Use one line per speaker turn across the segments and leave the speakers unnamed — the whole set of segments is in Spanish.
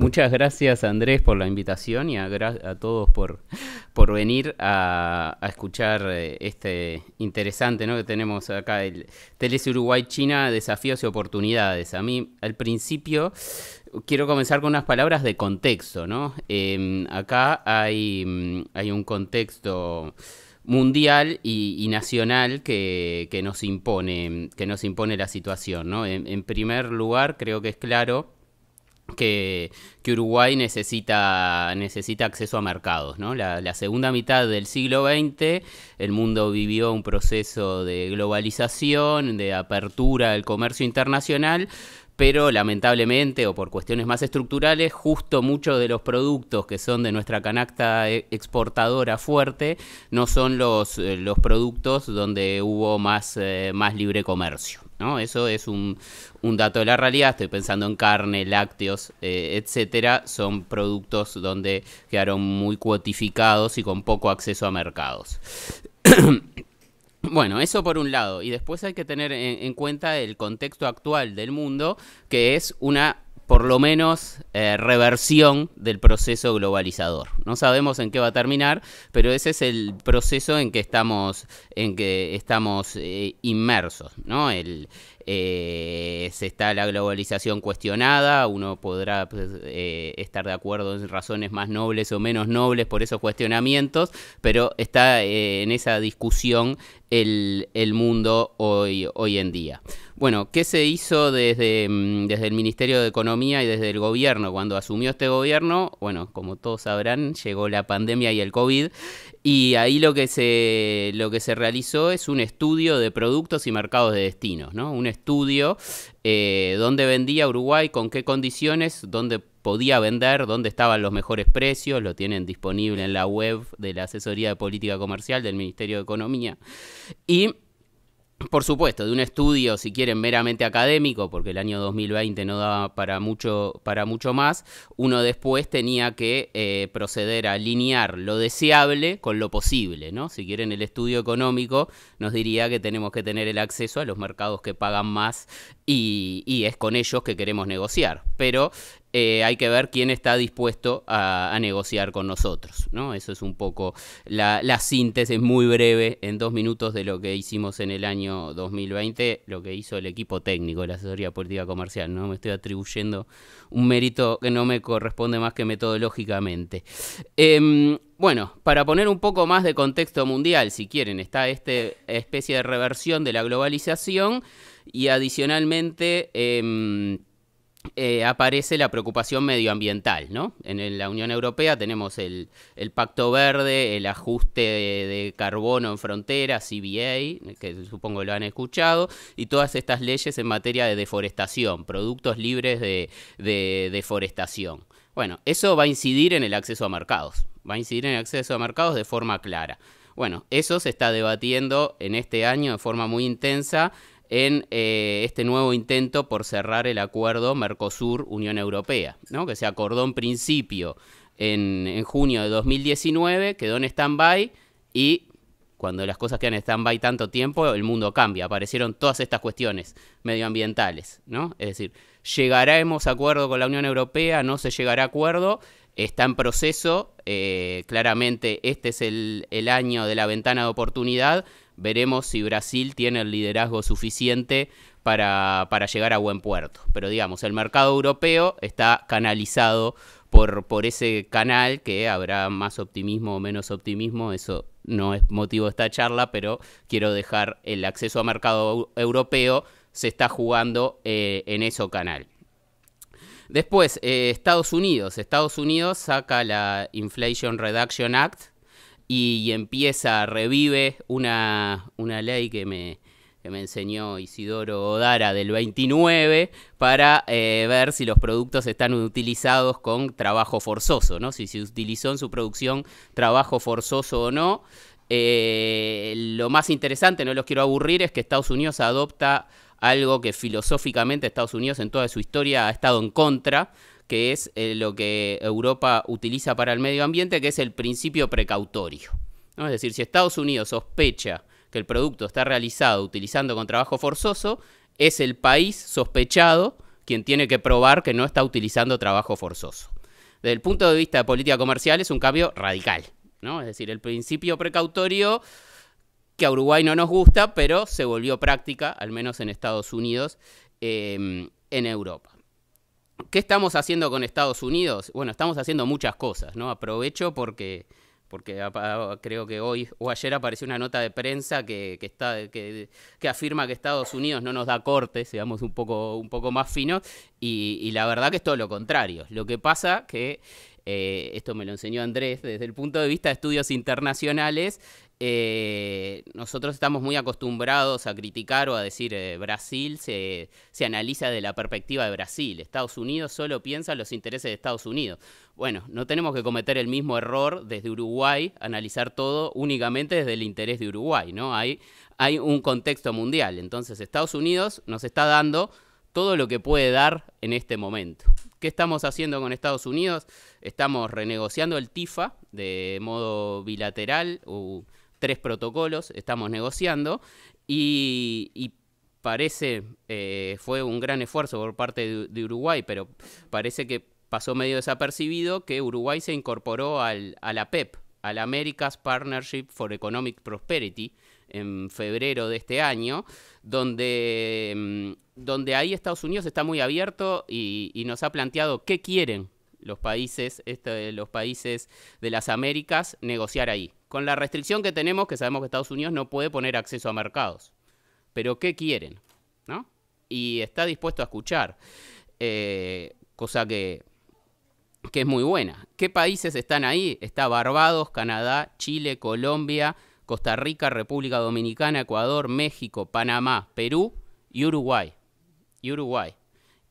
muchas gracias Andrés por la invitación y a, todos por, por venir a, escuchar eh, este interesante ¿no? que tenemos acá, el Teles Uruguay-China, desafíos y oportunidades. A mí al principio quiero comenzar con unas palabras de contexto. ¿no? Em, acá hay, mm, hay un contexto mundial y, nacional que, nos impone, que nos impone la situación. ¿no? En, primer lugar, creo que es claro que, Uruguay necesita, necesita acceso a mercados. ¿no? La, segunda mitad del siglo XX, el mundo vivió un proceso de globalización, de apertura del comercio internacional, pero lamentablemente o por cuestiones más estructurales, justo muchos de los productos que son de nuestra canasta e, exportadora fuerte no son los, eh, los productos donde hubo más, eh, más libre comercio. ¿No? Eso es un, dato de la realidad. Estoy pensando en carne, lácteos, eh, etcétera. Son productos donde quedaron muy cuotificados y con poco acceso a mercados. Bueno, eso por un lado. Y después hay que tener en, cuenta el contexto actual del mundo, que es una por lo menos eh, reversión del proceso globalizador. No sabemos en qué va a terminar, pero ese es el proceso en que estamos, en que estamos eh, inmersos, ¿no? El, eh, se está la globalización cuestionada, uno podrá pues, estar de acuerdo en razones más nobles o menos nobles por esos cuestionamientos, pero está en esa discusión el, mundo hoy, hoy en día. Bueno, ¿qué se hizo desde, mm, desde el Ministerio de Economía y desde el gobierno? Cuando asumió este gobierno, bueno, como todos sabrán, llegó la pandemia y el COVID y ahí lo que se, lo que se realizó es un estudio de productos y mercados de destinos, ¿no? Un estudio eh, dónde vendía Uruguay, con qué condiciones, dónde podía vender, dónde estaban los mejores precios, lo tienen disponible en la web de la Asesoría de Política Comercial del Ministerio de Economía. Y por supuesto, de un estudio, si quieren, meramente académico, porque el año 2020 no daba para mucho, para mucho más, uno después tenía que eh, proceder a alinear lo deseable con lo posible, ¿no? Si quieren, el estudio económico nos diría que tenemos que tener el acceso a los mercados que pagan más y, y es con ellos que queremos negociar. Pero eh, hay que ver quién está dispuesto a, negociar con nosotros. ¿no? Eso es un poco la, síntesis muy breve en dos minutos de lo que hicimos en el año 2020, lo que hizo el equipo técnico de la asesoría política comercial. No me estoy atribuyendo un mérito que no me corresponde más que metodológicamente. Em, bueno, para poner un poco más de contexto mundial, si quieren, está esta especie de reversión de la globalización y adicionalmente... Em, eh, aparece la preocupación medioambiental. ¿no? En, la Unión Europea tenemos el, Pacto Verde, el ajuste de, carbono en frontera, CBA, que supongo lo han escuchado, y todas estas leyes en materia de deforestación, productos libres de deforestación. Bueno, eso va a incidir en el acceso a mercados, va a incidir en el acceso a mercados de forma clara. Bueno, eso se está debatiendo en este año de forma muy intensa en eh, este nuevo intento por cerrar el acuerdo Mercosur-Unión Europea, ¿no? que se acordó en principio en, junio de 2019, quedó en stand-by y cuando las cosas quedan en stand-by tanto tiempo, el mundo cambia. Aparecieron todas estas cuestiones medioambientales, ¿no? Es decir, ¿llegaremos a acuerdo con la Unión Europea? ¿No se llegará a acuerdo? Está en proceso. Eh, claramente este es el, el año de la ventana de oportunidad Veremos si Brasil tiene el liderazgo suficiente para, llegar a buen puerto. Pero digamos, el mercado europeo está canalizado por, por ese canal que habrá más optimismo o menos optimismo. Eso no es motivo de esta charla, pero quiero dejar el acceso a mercado europeo se está jugando eh, en ese canal. Después, eh, Estados Unidos. Estados Unidos saca la Inflation Reduction Act, y empieza, revive una, una ley que me, me enseñó Isidoro Odara del 29 para eh, ver si los productos están utilizados con trabajo forzoso, ¿no? Si se utilizó en su producción trabajo forzoso o no. Eh, lo más interesante, no los quiero aburrir, es que Estados Unidos adopta algo que filosóficamente Estados Unidos en toda su historia ha estado en contra, que es eh, lo que Europa utiliza para el medio ambiente, que es el principio precautorio. Es decir, si Estados Unidos sospecha que el producto está realizado utilizando con trabajo forzoso, es el país sospechado quien tiene que probar que no está utilizando trabajo forzoso. Desde el punto de vista de política comercial es un cambio radical, ¿no? Es decir, el principio precautorio que a Uruguay no nos gusta, pero se volvió práctica, al menos en Estados Unidos, em, en Europa. ¿Qué estamos haciendo con Estados Unidos? Bueno, estamos haciendo muchas cosas, ¿no? Aprovecho porque, porque creo que hoy o ayer apareció una nota de prensa que, que, afirma que Estados Unidos no nos da corte, seamos un poco, un poco más finos, y, la verdad que es todo lo contrario. Lo que pasa que, eh, esto me lo enseñó Andrés, desde el punto de vista de estudios internacionales, eh, nosotros estamos muy acostumbrados a criticar o a decir eh, Brasil se, se, analiza de la perspectiva de Brasil, Estados Unidos solo piensa en los intereses de Estados Unidos. Bueno, no tenemos que cometer el mismo error desde Uruguay, analizar todo únicamente desde el interés de Uruguay, ¿no? Hay, hay un contexto mundial, entonces Estados Unidos nos está dando todo lo que puede dar en este momento. ¿Qué estamos haciendo con Estados Unidos? Estamos renegociando el TIFA de modo bilateral tres protocolos, estamos negociando y, parece, eh, fue un gran esfuerzo por parte de, Uruguay, pero parece que pasó medio desapercibido que Uruguay se incorporó al, a la PEP, al America's Partnership for Economic Prosperity, en febrero de este año, donde, mm, donde ahí Estados Unidos está muy abierto y, y nos ha planteado qué quieren los países, este, los países de las Américas negociar ahí. Con la restricción que tenemos, que sabemos que Estados Unidos no puede poner acceso a mercados. Pero ¿qué quieren? ¿No? Y está dispuesto a escuchar. Eh, cosa que, que es muy buena. ¿Qué países están ahí? Está Barbados, Canadá, Chile, Colombia, Costa Rica, República Dominicana, Ecuador, México, Panamá, Perú y Uruguay. Y Uruguay.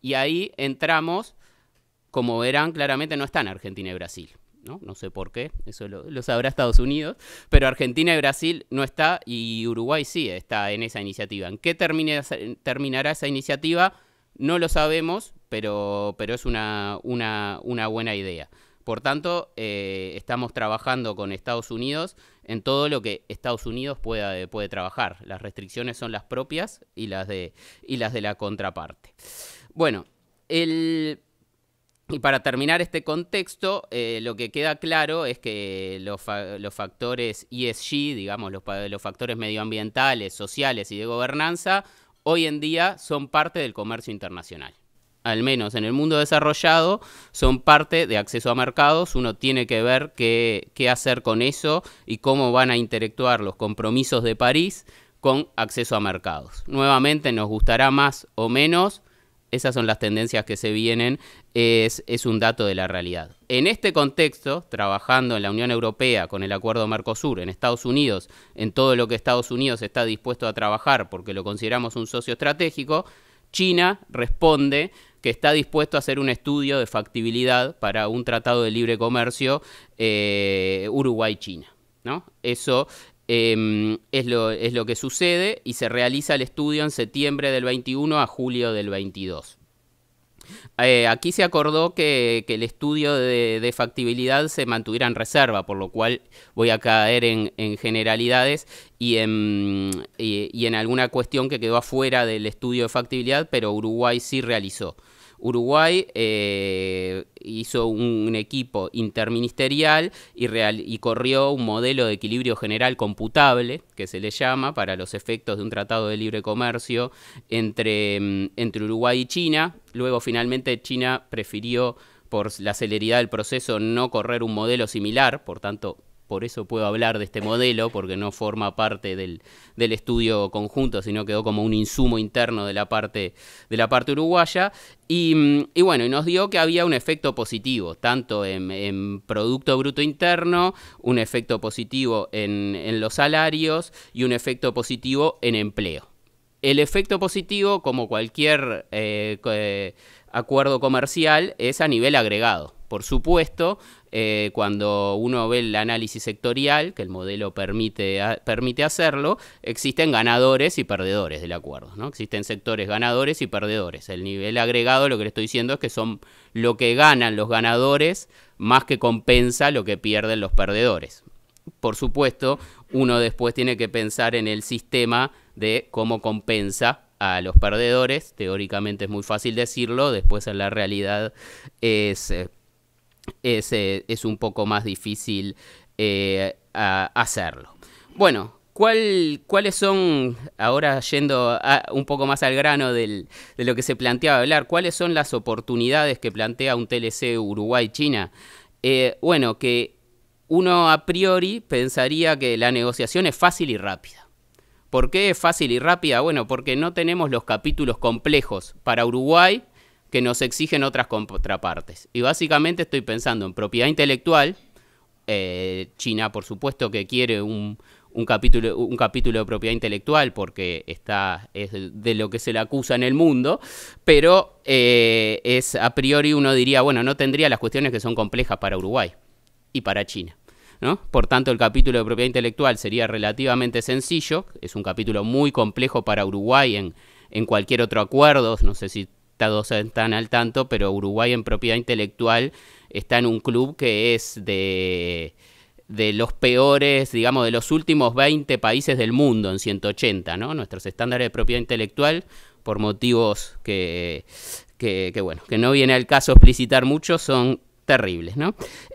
Y ahí entramos como verán, claramente no están Argentina y Brasil. ¿No? no sé por qué, eso lo, sabrá Estados Unidos, pero Argentina y Brasil no está y Uruguay sí está en esa iniciativa. ¿En qué terminará esa iniciativa? No lo sabemos, pero, pero es una, una, buena idea. Por tanto, eh, estamos trabajando con Estados Unidos en todo lo que Estados Unidos pueda, puede trabajar. Las restricciones son las propias y las de, y las de la contraparte. Bueno, el, y para terminar este contexto, eh, lo que queda claro es que los, factores ESG, digamos, los, factores medioambientales, sociales y de gobernanza, hoy en día son parte del comercio internacional. Al menos en el mundo desarrollado, son parte de acceso a mercados. Uno tiene que ver qué hacer con eso y cómo van a interactuar los compromisos de París con acceso a mercados. Nuevamente, nos gustará más o menos, esas son las tendencias que se vienen, es, un dato de la realidad. En este contexto, trabajando en la Unión Europea con el acuerdo Mercosur, en Estados Unidos, en todo lo que Estados Unidos está dispuesto a trabajar porque lo consideramos un socio estratégico, China responde que está dispuesto a hacer un estudio de factibilidad para un tratado de libre comercio eh, Uruguay-China. ¿no? Eso Em, es, lo, es, lo, que sucede y se realiza el estudio en septiembre del 21 a julio del 22. Eh, aquí se acordó que, el estudio de, factibilidad se mantuviera en reserva, por lo cual voy a caer en, generalidades y en, y en alguna cuestión que quedó afuera del estudio de factibilidad, pero Uruguay sí realizó. Uruguay eh, hizo un, equipo interministerial y, y corrió un modelo de equilibrio general computable, que se le llama, para los efectos de un tratado de libre comercio entre, mm, entre Uruguay y China. Luego finalmente China prefirió por la celeridad del proceso no correr un modelo similar, por tanto por eso puedo hablar de este modelo, porque no forma parte del, estudio conjunto, sino quedó como un insumo interno de la parte, de la parte uruguaya. Y, bueno, y nos dio que había un efecto positivo, tanto en, Producto Bruto Interno, un efecto positivo en, los salarios y un efecto positivo en empleo. El efecto positivo, como cualquier eh, eh, acuerdo comercial, es a nivel agregado. Por supuesto, eh, cuando uno ve el análisis sectorial, que el modelo permite, permite hacerlo, existen ganadores y perdedores del acuerdo. ¿no? Existen sectores ganadores y perdedores. El nivel agregado, lo que le estoy diciendo es que son lo que ganan los ganadores más que compensa lo que pierden los perdedores. Por supuesto, uno después tiene que pensar en el sistema de cómo compensa a los perdedores. Teóricamente es muy fácil decirlo, después en la realidad es, eh, es, eh, es un poco más difícil eh, hacerlo. Bueno, ¿Cuáles son, ahora yendo un poco más al grano de lo que se planteaba hablar, cuáles son las oportunidades que plantea un TLC Uruguay-China? bueno, que uno a priori pensaría que la negociación es fácil y rápida. ¿Por qué es fácil y rápida? Bueno, porque no tenemos los capítulos complejos para Uruguay que nos exigen otras contrapartes. Y básicamente estoy pensando en propiedad intelectual. Eh, China, por supuesto, que quiere un, capítulo, un capítulo de propiedad intelectual porque está, es de lo que se le acusa en el mundo, pero eh, es a priori uno diría, bueno, no tendría las cuestiones que son complejas para Uruguay y para China. Por tanto, el capítulo de propiedad intelectual sería relativamente sencillo, es un capítulo muy complejo para Uruguay en, en cualquier otro acuerdo, no sé si todos están al tanto, pero Uruguay en propiedad intelectual está en un club que es de, de los peores, digamos, de los últimos 20 países del mundo en 180, ¿no? Nuestros estándares de propiedad intelectual, por motivos que, que, que bueno, que no viene al caso explicitar mucho, son terribles, ¿no?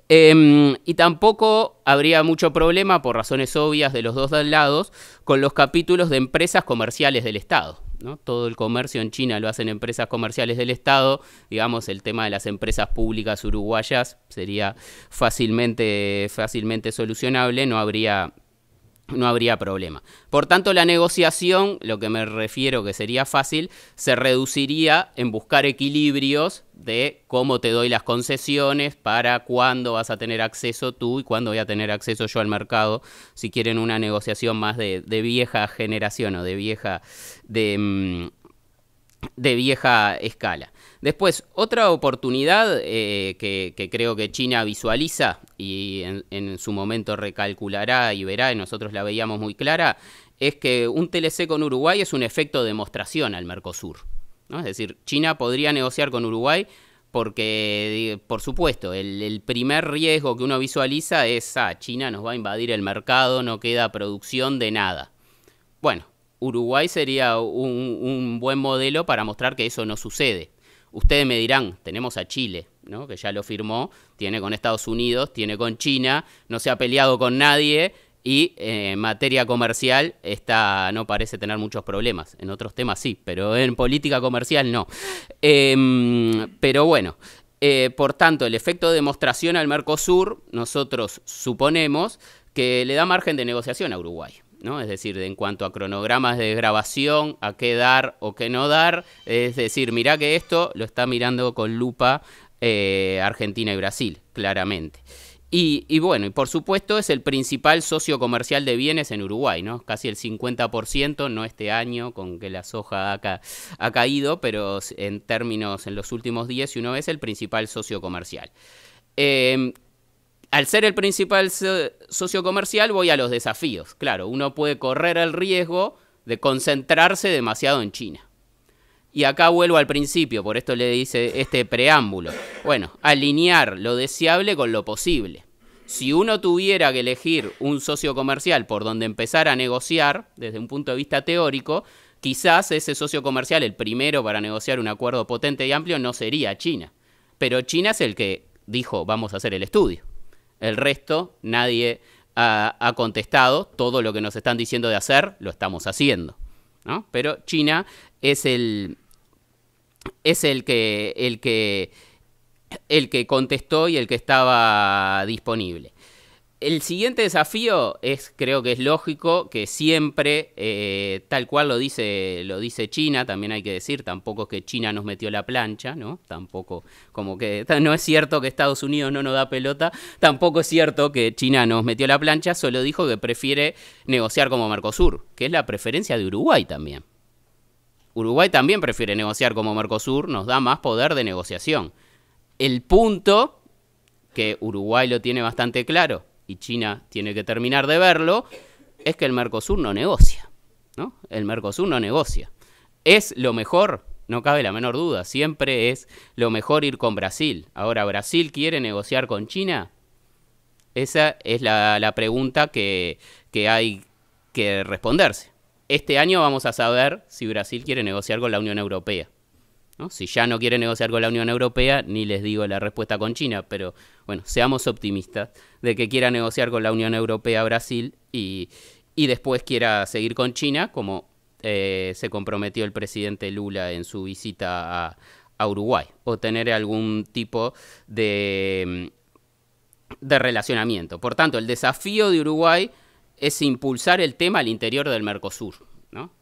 Em, y tampoco habría mucho problema, por razones obvias de los dos lados, con los capítulos de empresas comerciales del Estado. ¿no? Todo el comercio en China lo hacen empresas comerciales del Estado. Digamos, el tema de las empresas públicas uruguayas sería fácilmente, fácilmente solucionable, no habría no habría problema. Por tanto, la negociación, lo que me refiero que sería fácil, se reduciría en buscar equilibrios de cómo te doy las concesiones, para cuándo vas a tener acceso tú y cuándo voy a tener acceso yo al mercado, si quieren una negociación más de, vieja generación o de vieja, de, mm, de vieja escala. Después, otra oportunidad eh, que, creo que China visualiza y en, su momento recalculará y verá, y nosotros la veíamos muy clara, es que un TLC con Uruguay es un efecto de demostración al Mercosur. ¿no? Es decir, China podría negociar con Uruguay porque, por supuesto, el, primer riesgo que uno visualiza es, ah, China nos va a invadir el mercado, no queda producción de nada. Bueno, Uruguay sería un buen modelo para mostrar que eso no sucede. Ustedes me dirán, tenemos a Chile, ¿no? que ya lo firmó, tiene con Estados Unidos, tiene con China, no se ha peleado con nadie y eh, en materia comercial está, no parece tener muchos problemas. En otros temas sí, pero en política comercial no. Em, pero bueno, eh, por tanto, el efecto de demostración al Mercosur, nosotros suponemos que le da margen de negociación a Uruguay. Es decir, en cuanto a cronogramas de grabación, a qué dar o qué no dar, es decir, mira que esto lo está mirando con lupa eh, Argentina y Brasil, claramente. Y, bueno, y por supuesto es el principal socio comercial de bienes en Uruguay, ¿no? Casi el 50%, no este año con que la soja ha, ha caído, pero en términos en los últimos días y uno es el principal socio comercial. Eh, al ser el principal socio comercial voy a los desafíos. Claro, uno puede correr el riesgo de concentrarse demasiado en China. Y acá vuelvo al principio, por esto le dice este preámbulo. Bueno, alinear lo deseable con lo posible. Si uno tuviera que elegir un socio comercial por donde empezar a negociar, desde un punto de vista teórico, quizás ese socio comercial, el primero para negociar un acuerdo potente y amplio, no sería China. Pero China es el que dijo, vamos a hacer el estudio. El resto, nadie ha, contestado. Todo lo que nos están diciendo de hacer, lo estamos haciendo. ¿no? Pero China es el, es el que, el que, el que contestó y el que estaba disponible el siguiente desafío es, creo que es lógico, que siempre, eh, tal cual lo dice, lo dice China, también hay que decir, tampoco es que China nos metió la plancha, ¿no? Tampoco, como que no es cierto que Estados Unidos no nos da pelota, tampoco es cierto que China nos metió la plancha, solo dijo que prefiere negociar como Mercosur, que es la preferencia de Uruguay también. Uruguay también prefiere negociar como Mercosur, nos da más poder de negociación. El punto, que Uruguay lo tiene bastante claro, y China tiene que terminar de verlo, es que el Mercosur no negocia. ¿no? El Mercosur no negocia. ¿Es lo mejor? No cabe la menor duda. Siempre es lo mejor ir con Brasil. Ahora, ¿Brasil quiere negociar con China? Esa es la, pregunta que, que hay que responderse. este año vamos a saber si Brasil quiere negociar con la Unión Europea. Si ya no quiere negociar con la Unión Europea, ni les digo la respuesta con China, pero bueno, seamos optimistas de que quiera negociar con la Unión Europea Brasil y, después quiera seguir con China, como eh, se comprometió el presidente Lula en su visita a, a Uruguay, o tener algún tipo de, de relacionamiento. Por tanto, el desafío de Uruguay es impulsar el tema al interior del Mercosur. ¿no?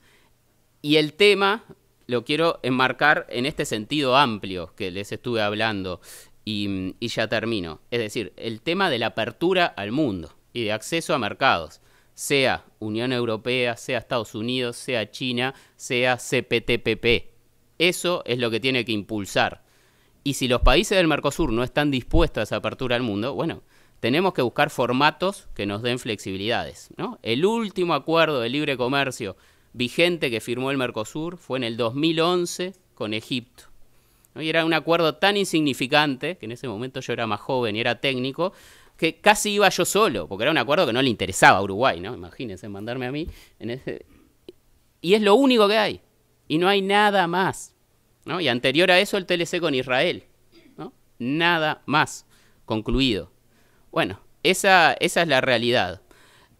Y el tema lo quiero enmarcar en este sentido amplio que les estuve hablando y, ya termino. Es decir, el tema de la apertura al mundo y de acceso a mercados, sea Unión Europea, sea Estados Unidos, sea China, sea CPTPP. Eso es lo que tiene que impulsar. Y si los países del Mercosur no están dispuestos a esa apertura al mundo, bueno, tenemos que buscar formatos que nos den flexibilidades. ¿no? El último acuerdo de libre comercio vigente que firmó el Mercosur fue en el 2011 con Egipto. Y era un acuerdo tan insignificante, que en ese momento yo era más joven y era técnico, que casi iba yo solo, porque era un acuerdo que no le interesaba a Uruguay, ¿no? Imagínense mandarme a mí en ese... Y es lo único que hay. Y no hay nada más. ¿no? Y anterior a eso el TLC con Israel. ¿no? Nada más. Concluido. Bueno, esa, esa es la realidad.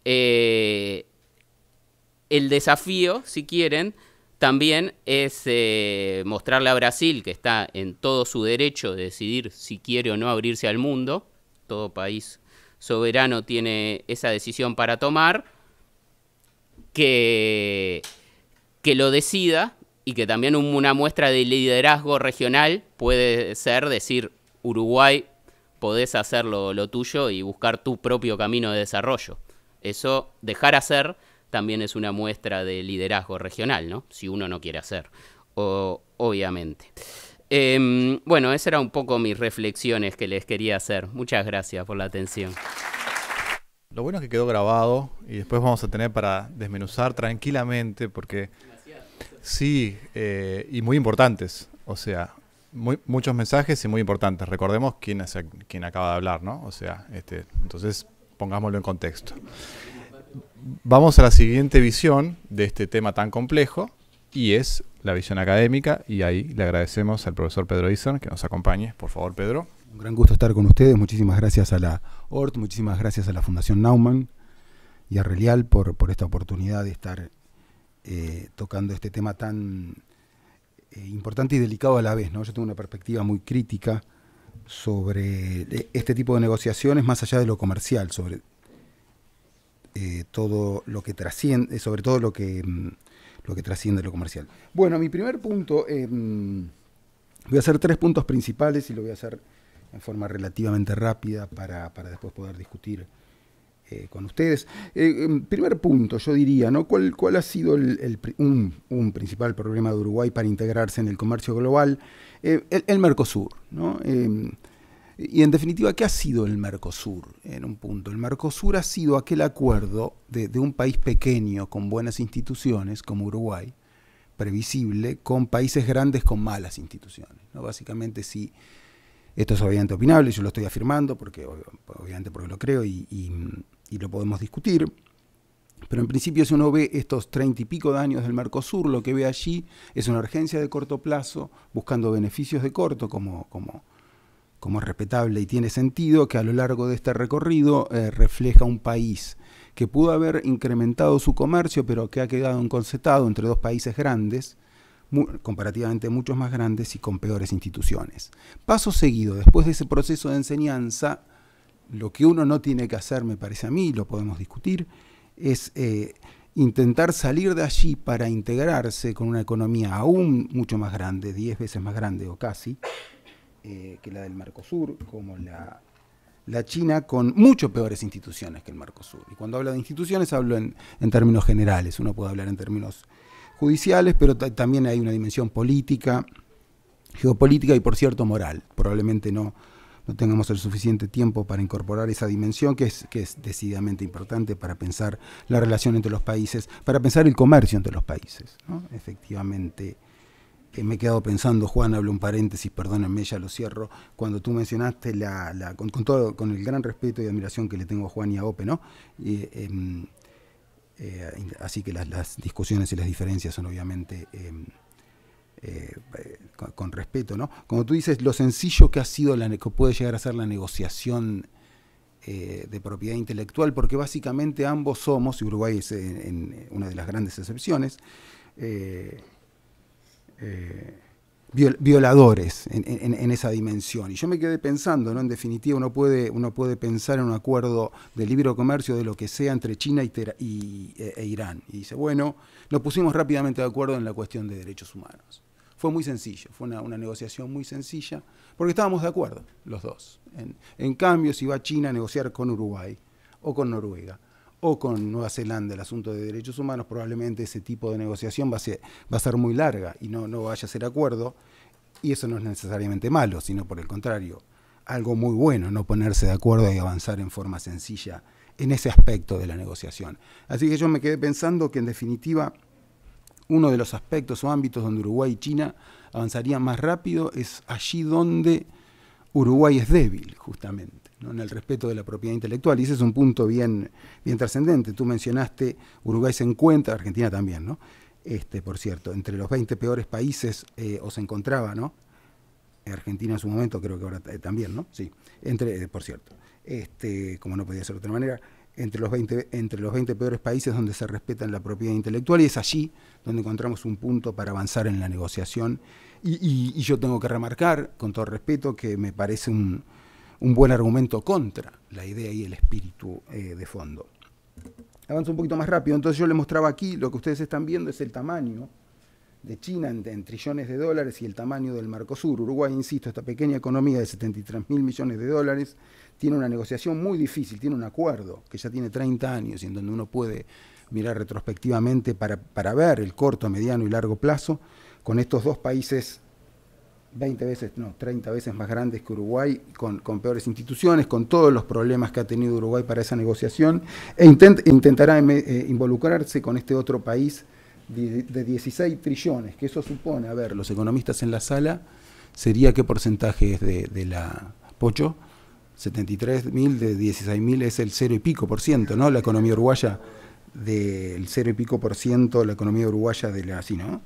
Eh, el desafío, si quieren, también es eh, mostrarle a Brasil que está en todo su derecho de decidir si quiere o no abrirse al mundo. Todo país soberano tiene esa decisión para tomar. Que, que lo decida y que también una muestra de liderazgo regional puede ser decir Uruguay podés hacer lo, tuyo y buscar tu propio camino de desarrollo. Eso, dejar hacer, también es una muestra de liderazgo regional, ¿no? Si uno no quiere hacer, obviamente. Em, bueno, esas eran un poco mis reflexiones que les quería hacer. Muchas gracias por la atención.
Lo bueno es que quedó grabado y después vamos a tener para desmenuzar tranquilamente porque sí, eh, y muy importantes. O sea, muchos mensajes y muy importantes. Recordemos quién, es, quién acaba de hablar, ¿no? O sea, este, entonces pongámoslo en contexto. Vamos a la siguiente visión de este tema tan complejo y es la visión académica y ahí le agradecemos al profesor Pedro Ison que nos acompañe. Por favor, Pedro.
Un gran gusto estar con ustedes. Muchísimas gracias a la ORT, muchísimas gracias a la Fundación Naumann y a Relial por, esta oportunidad de estar eh, tocando este tema tan eh, importante y delicado a la vez. Yo tengo una perspectiva muy crítica sobre eh, este tipo de negociaciones más allá de lo comercial, sobre eh, todo lo que trasciende, sobre todo lo que, mm, lo que trasciende lo comercial. Bueno, mi primer punto, mm, voy a hacer tres puntos principales y lo voy a hacer en forma relativamente rápida para, para después poder discutir eh, con ustedes. Eh, primer punto, yo diría, ¿no? ¿Cuál, cuál ha sido el, un, principal problema de Uruguay para integrarse en el comercio global? Eh, el, Mercosur, ¿no? Y en definitiva, ¿qué ha sido el Mercosur? En un punto, el Mercosur ha sido aquel acuerdo de, un país pequeño con buenas instituciones como Uruguay, previsible, con países grandes con malas instituciones. ¿no? Básicamente, si esto es obviamente opinable, yo lo estoy afirmando, porque obviamente porque lo creo y, lo podemos discutir. Pero en principio, si uno ve estos treinta y pico de años del Mercosur, lo que ve allí es una urgencia de corto plazo, buscando beneficios de corto, como, como, como es respetable y tiene sentido, que a lo largo de este recorrido eh, refleja un país que pudo haber incrementado su comercio, pero que ha quedado enconcetado entre dos países grandes, comparativamente muchos más grandes y con peores instituciones. Paso seguido, después de ese proceso de enseñanza, lo que uno no tiene que hacer, me parece a mí, lo podemos discutir, es eh, intentar salir de allí para integrarse con una economía aún mucho más grande, 10 veces más grande o casi, eh, que la del Mercosur, como la, la China, con mucho peores instituciones que el Mercosur. Y cuando hablo de instituciones hablo en, en términos generales, uno puede hablar en términos judiciales, pero también hay una dimensión política, geopolítica y por cierto moral. Probablemente no, no tengamos el suficiente tiempo para incorporar esa dimensión que es, que es decididamente importante para pensar la relación entre los países, para pensar el comercio entre los países. Efectivamente, eh, me he quedado pensando, Juan, hablo un paréntesis, perdónenme, ya lo cierro, cuando tú mencionaste, la, con, todo, con el gran respeto y admiración que le tengo a Juan y a Ope, ¿no? Em, así que las, discusiones y las diferencias son obviamente em, con, respeto, ¿no? Como tú dices, lo sencillo que ha sido, la, que puede llegar a ser la negociación de propiedad intelectual, porque básicamente ambos somos, y Uruguay es una de las grandes excepciones, violadores en, esa dimensión. Y yo me quedé pensando, ¿no? En definitiva, uno puede, uno puede pensar en un acuerdo de libre comercio de lo que sea entre China y, e, e, Irán. Y dice, bueno, nos pusimos rápidamente de acuerdo en la cuestión de derechos humanos. Fue muy sencillo, fue una, negociación muy sencilla, porque estábamos de acuerdo los dos. En cambio, si va China a negociar con Uruguay o con Noruega, o con Nueva Zelanda el asunto de derechos humanos, probablemente ese tipo de negociación va a ser, muy larga y no, no vaya a ser acuerdo. Y eso no es necesariamente malo, sino por el contrario, algo muy bueno, no ponerse de acuerdo y avanzar en forma sencilla en ese aspecto de la negociación. Así que yo me quedé pensando que en definitiva uno de los aspectos o ámbitos donde Uruguay y China avanzarían más rápido es allí donde Uruguay es débil, justamente en el respeto de la propiedad intelectual. Y ese es un punto bien, bien trascendente. Tú mencionaste, Uruguay se encuentra, Argentina también, ¿no? Este, por cierto, entre los 20 peores países, eh, o se encontraba, ¿no? Argentina en su momento, creo que ahora también, ¿no? Sí, entre, eh, por cierto, este, como no podía ser de otra manera, entre los, 20, entre los 20 peores países donde se respetan la propiedad intelectual y es allí donde encontramos un punto para avanzar en la negociación. y yo tengo que remarcar, con todo respeto, que me parece un, un buen argumento contra la idea y el espíritu eh, de fondo. Avanzo un poquito más rápido, entonces yo les mostraba aquí, lo que ustedes están viendo es el tamaño de China en, trillones de dólares y el tamaño del Mercosur. Uruguay, insisto, esta pequeña economía de 73 mil millones de dólares tiene una negociación muy difícil, tiene un acuerdo que ya tiene 30 años y en donde uno puede mirar retrospectivamente para, para ver el corto, mediano y largo plazo con estos dos países 20 veces, no, 30 veces más grandes que Uruguay, con, peores instituciones, con todos los problemas que ha tenido Uruguay para esa negociación, e intentará eh, involucrarse con este otro país de, 16 trillones, que eso supone, a ver, los economistas en la sala, sería qué porcentaje es de, la Pocho, 73 mil de 16 mil es el cero y pico por ciento, ¿no? La economía uruguaya del cero y pico por ciento, la economía uruguaya de la, así, ¿no?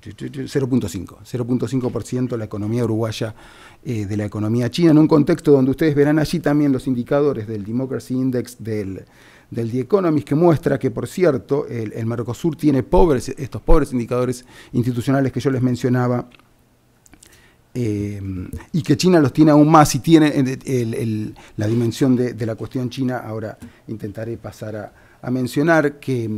0.5, 0.5% la economía uruguaya eh, de la economía china, en un contexto donde ustedes verán allí también los indicadores del Democracy Index del, del The Economist, que muestra que, por cierto, el, Mercosur tiene pobres, estos pobres indicadores institucionales que yo les mencionaba, eh, y que China los tiene aún más y tiene la dimensión de la cuestión china, ahora intentaré pasar a a mencionar que,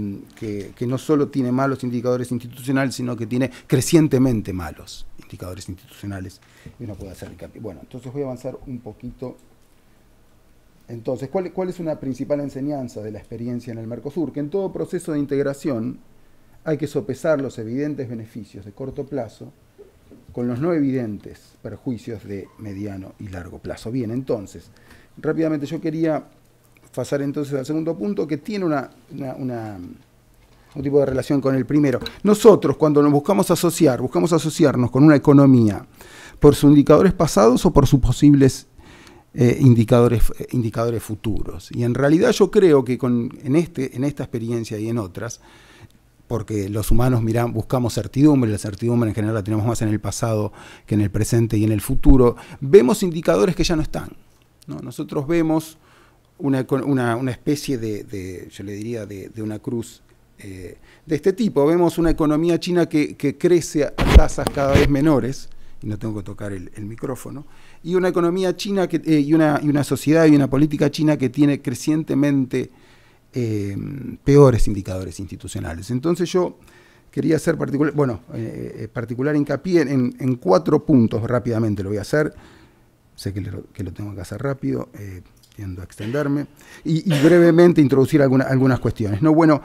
no solo tiene malos indicadores institucionales, sino que tiene crecientemente malos indicadores institucionales. Y uno puede hacer Bueno, entonces voy a avanzar un poquito. Entonces, ¿cuál, ¿cuál es una principal enseñanza de la experiencia en el Mercosur? Que en todo proceso de integración hay que sopesar los evidentes beneficios de corto plazo con los no evidentes perjuicios de mediano y largo plazo. Bien, entonces, rápidamente yo quería pasar entonces al segundo punto, que tiene una, un tipo de relación con el primero. Nosotros, cuando nos buscamos asociar, buscamos asociarnos con una economía por sus indicadores pasados o por sus posibles eh, indicadores, eh, indicadores futuros. Y en realidad yo creo que con, en, este, en esta experiencia y en otras, porque los humanos miran, buscamos certidumbre, la certidumbre en general la tenemos más en el pasado que en el presente y en el futuro, vemos indicadores que ya no están. ¿no? Nosotros vemos una, una, especie de, yo le diría, de, una cruz eh, de este tipo. Vemos una economía china que, crece a tasas cada vez menores, y no tengo que tocar el, micrófono, y una economía china eh, y, una, y una sociedad y una política china que tiene crecientemente eh, peores indicadores institucionales. Entonces yo quería hacer particular, bueno, particular hincapié en, cuatro puntos rápidamente, lo voy a hacer, sé que lo tengo que hacer rápido tiendo y, brevemente introducir algunas cuestiones. No, bueno,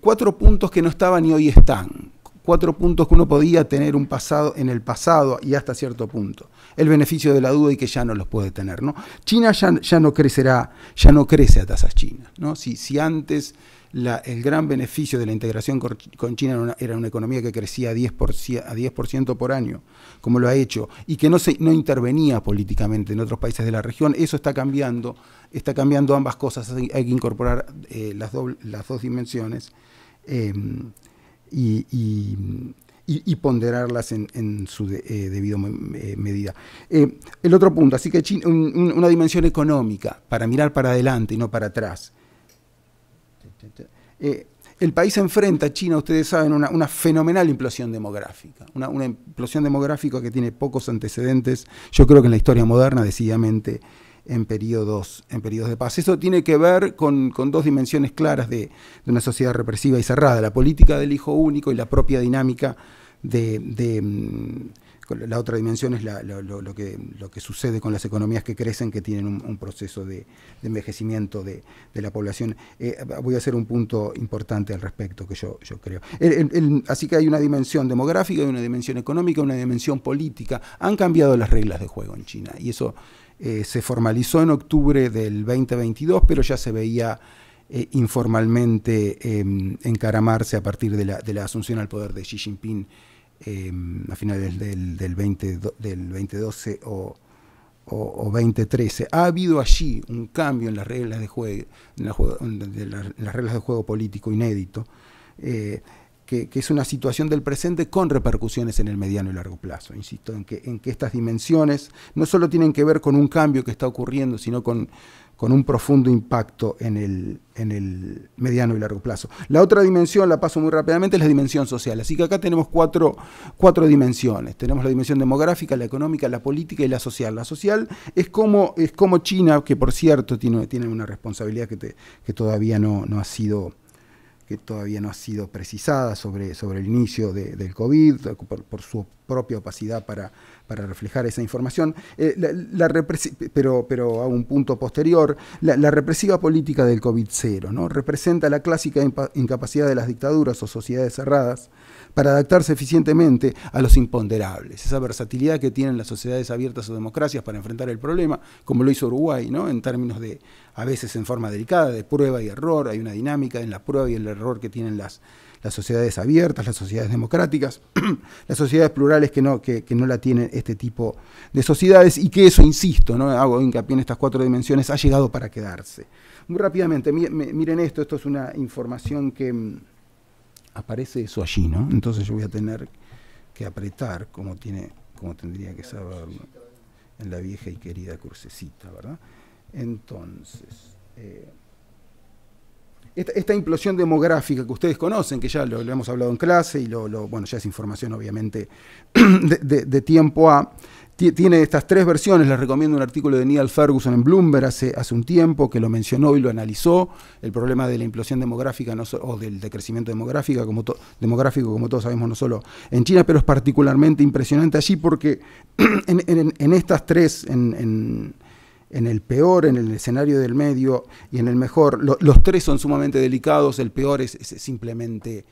cuatro puntos que no estaban y hoy están. cuatro puntos que uno podía tener un pasado en el pasado y hasta cierto punto. El beneficio de la duda y que ya no los puede tener. ¿no? China ya, ya no crecerá, ya no crece a tasas chinas. ¿no? Si, si antes el gran beneficio de la integración con, China era una, economía que crecía a 10%, a 10 por año, como lo ha hecho, y que no, intervenía políticamente en otros países de la región, eso está cambiando, está cambiando ambas cosas, hay, que incorporar eh, las, dos dimensiones em, y, ponderarlas en, su de, eh, debido eh, medida. el otro punto, así que una dimensión económica, para mirar para adelante y no para atrás. Eh, el país enfrenta, China, ustedes saben, una, fenomenal implosión demográfica, una, implosión demográfica que tiene pocos antecedentes, yo creo que en la historia moderna, decididamente en periodos, en periodos de paz. Eso tiene que ver con, dos dimensiones claras de, de, una sociedad represiva y cerrada, la política del hijo único y la propia dinámica de, mm, la otra dimensión es lo, que, lo que sucede con las economías que crecen, que tienen un, proceso de, envejecimiento de, la población. Eh, voy a hacer un punto importante al respecto, que yo, yo creo. así que hay una dimensión demográfica, hay una dimensión económica, una dimensión política. Han cambiado las reglas de juego en China y eso eh, se formalizó en octubre del 2022, pero ya se veía... Eh, informalmente em, encaramarse a partir de la, de la asunción al poder de Xi Jinping Em, a finales del, del, 20, del 2012 o, 2013. Ha habido allí un cambio en las reglas de juego, en, las reglas de juego político inédito, eh, que, es una situación del presente con repercusiones en el mediano y largo plazo. Insisto en que, en que estas dimensiones no solo tienen que ver con un cambio que está ocurriendo, sino con con un profundo impacto en el, en el mediano y largo plazo. La otra dimensión, la paso muy rápidamente, es la dimensión social. Así que acá tenemos cuatro, cuatro dimensiones. Tenemos la dimensión demográfica, la económica, la política y la social. La social es como, es como China, que por cierto tiene, tiene una responsabilidad que, que todavía no, no ha sido que todavía no ha sido precisada sobre, sobre el inicio del COVID, por, su propia opacidad para, para reflejar esa información, eh, la, pero, pero a un punto posterior, la, represiva política del COVID-0 ¿no? representa la clásica incapacidad de las dictaduras o sociedades cerradas para adaptarse eficientemente a los imponderables, esa versatilidad que tienen las sociedades abiertas o democracias para enfrentar el problema, como lo hizo Uruguay, ¿no? en términos de, a veces en forma delicada, de prueba y error, hay una dinámica en la prueba y el error que tienen las, las sociedades abiertas, las sociedades democráticas, las sociedades plurales que no, que, no la tienen este tipo de sociedades y que eso, insisto, ¿no? hago hincapié en estas cuatro dimensiones, ha llegado para quedarse. Muy rápidamente, miren esto, esto es una información que mm, aparece eso allí, ¿no? Entonces yo voy a tener que apretar como tiene, como tendría que saberlo en la vieja y querida crucecita, ¿verdad? Entonces, eh, esta, implosión demográfica que ustedes conocen, que ya lo, hemos hablado en clase y lo, bueno, ya es información obviamente de tiempo a, tiene estas tres versiones, les recomiendo un artículo de Neil Ferguson en Bloomberg hace, hace un tiempo que lo mencionó y lo analizó, el problema de la implosión demográfica o del decrecimiento demográfico como, demográfico, como todos sabemos, no solo en China, pero es particularmente impresionante allí porque en, estas tres, en, el peor, en el escenario del medio y en el mejor, los tres son sumamente delicados, el peor es simplemente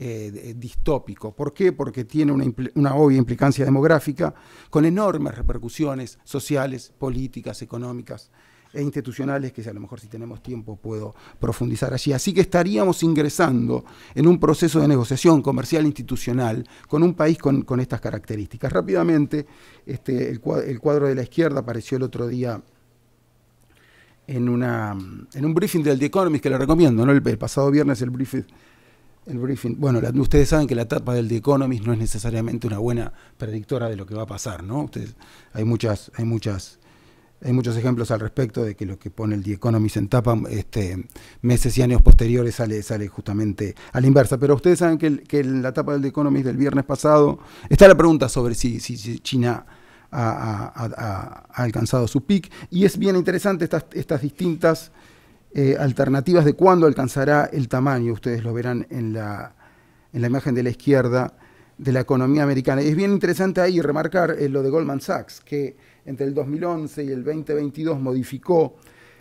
eh, distópico. ¿Por qué? Porque tiene una, obvia implicancia demográfica con enormes repercusiones sociales, políticas, económicas e institucionales que a lo mejor si tenemos tiempo puedo profundizar allí. Así que estaríamos ingresando en un proceso de negociación comercial institucional con un país con, estas características. Rápidamente, este, el, cuadro, de la izquierda apareció el otro día en, una, en un briefing del The Economist que le recomiendo, ¿no? el, el pasado viernes el briefing el briefing. Bueno, ustedes saben que la etapa del The Economist no es necesariamente una buena predictora de lo que va a pasar, ¿no? Ustedes, hay muchas, hay muchas, hay muchos ejemplos al respecto de que lo que pone el The Economist en tapa, este, meses y años posteriores sale, sale justamente a la inversa. Pero ustedes saben que, en la etapa del The Economist del viernes pasado está la pregunta sobre si, si, China ha, alcanzado su pic. Y es bien interesante estas, distintas eh, alternativas de cuándo alcanzará el tamaño, ustedes lo verán en la, en la imagen de la izquierda, de la economía americana. Y es bien interesante ahí remarcar eh, lo de Goldman Sachs, que entre el 2011 y el 2022 modificó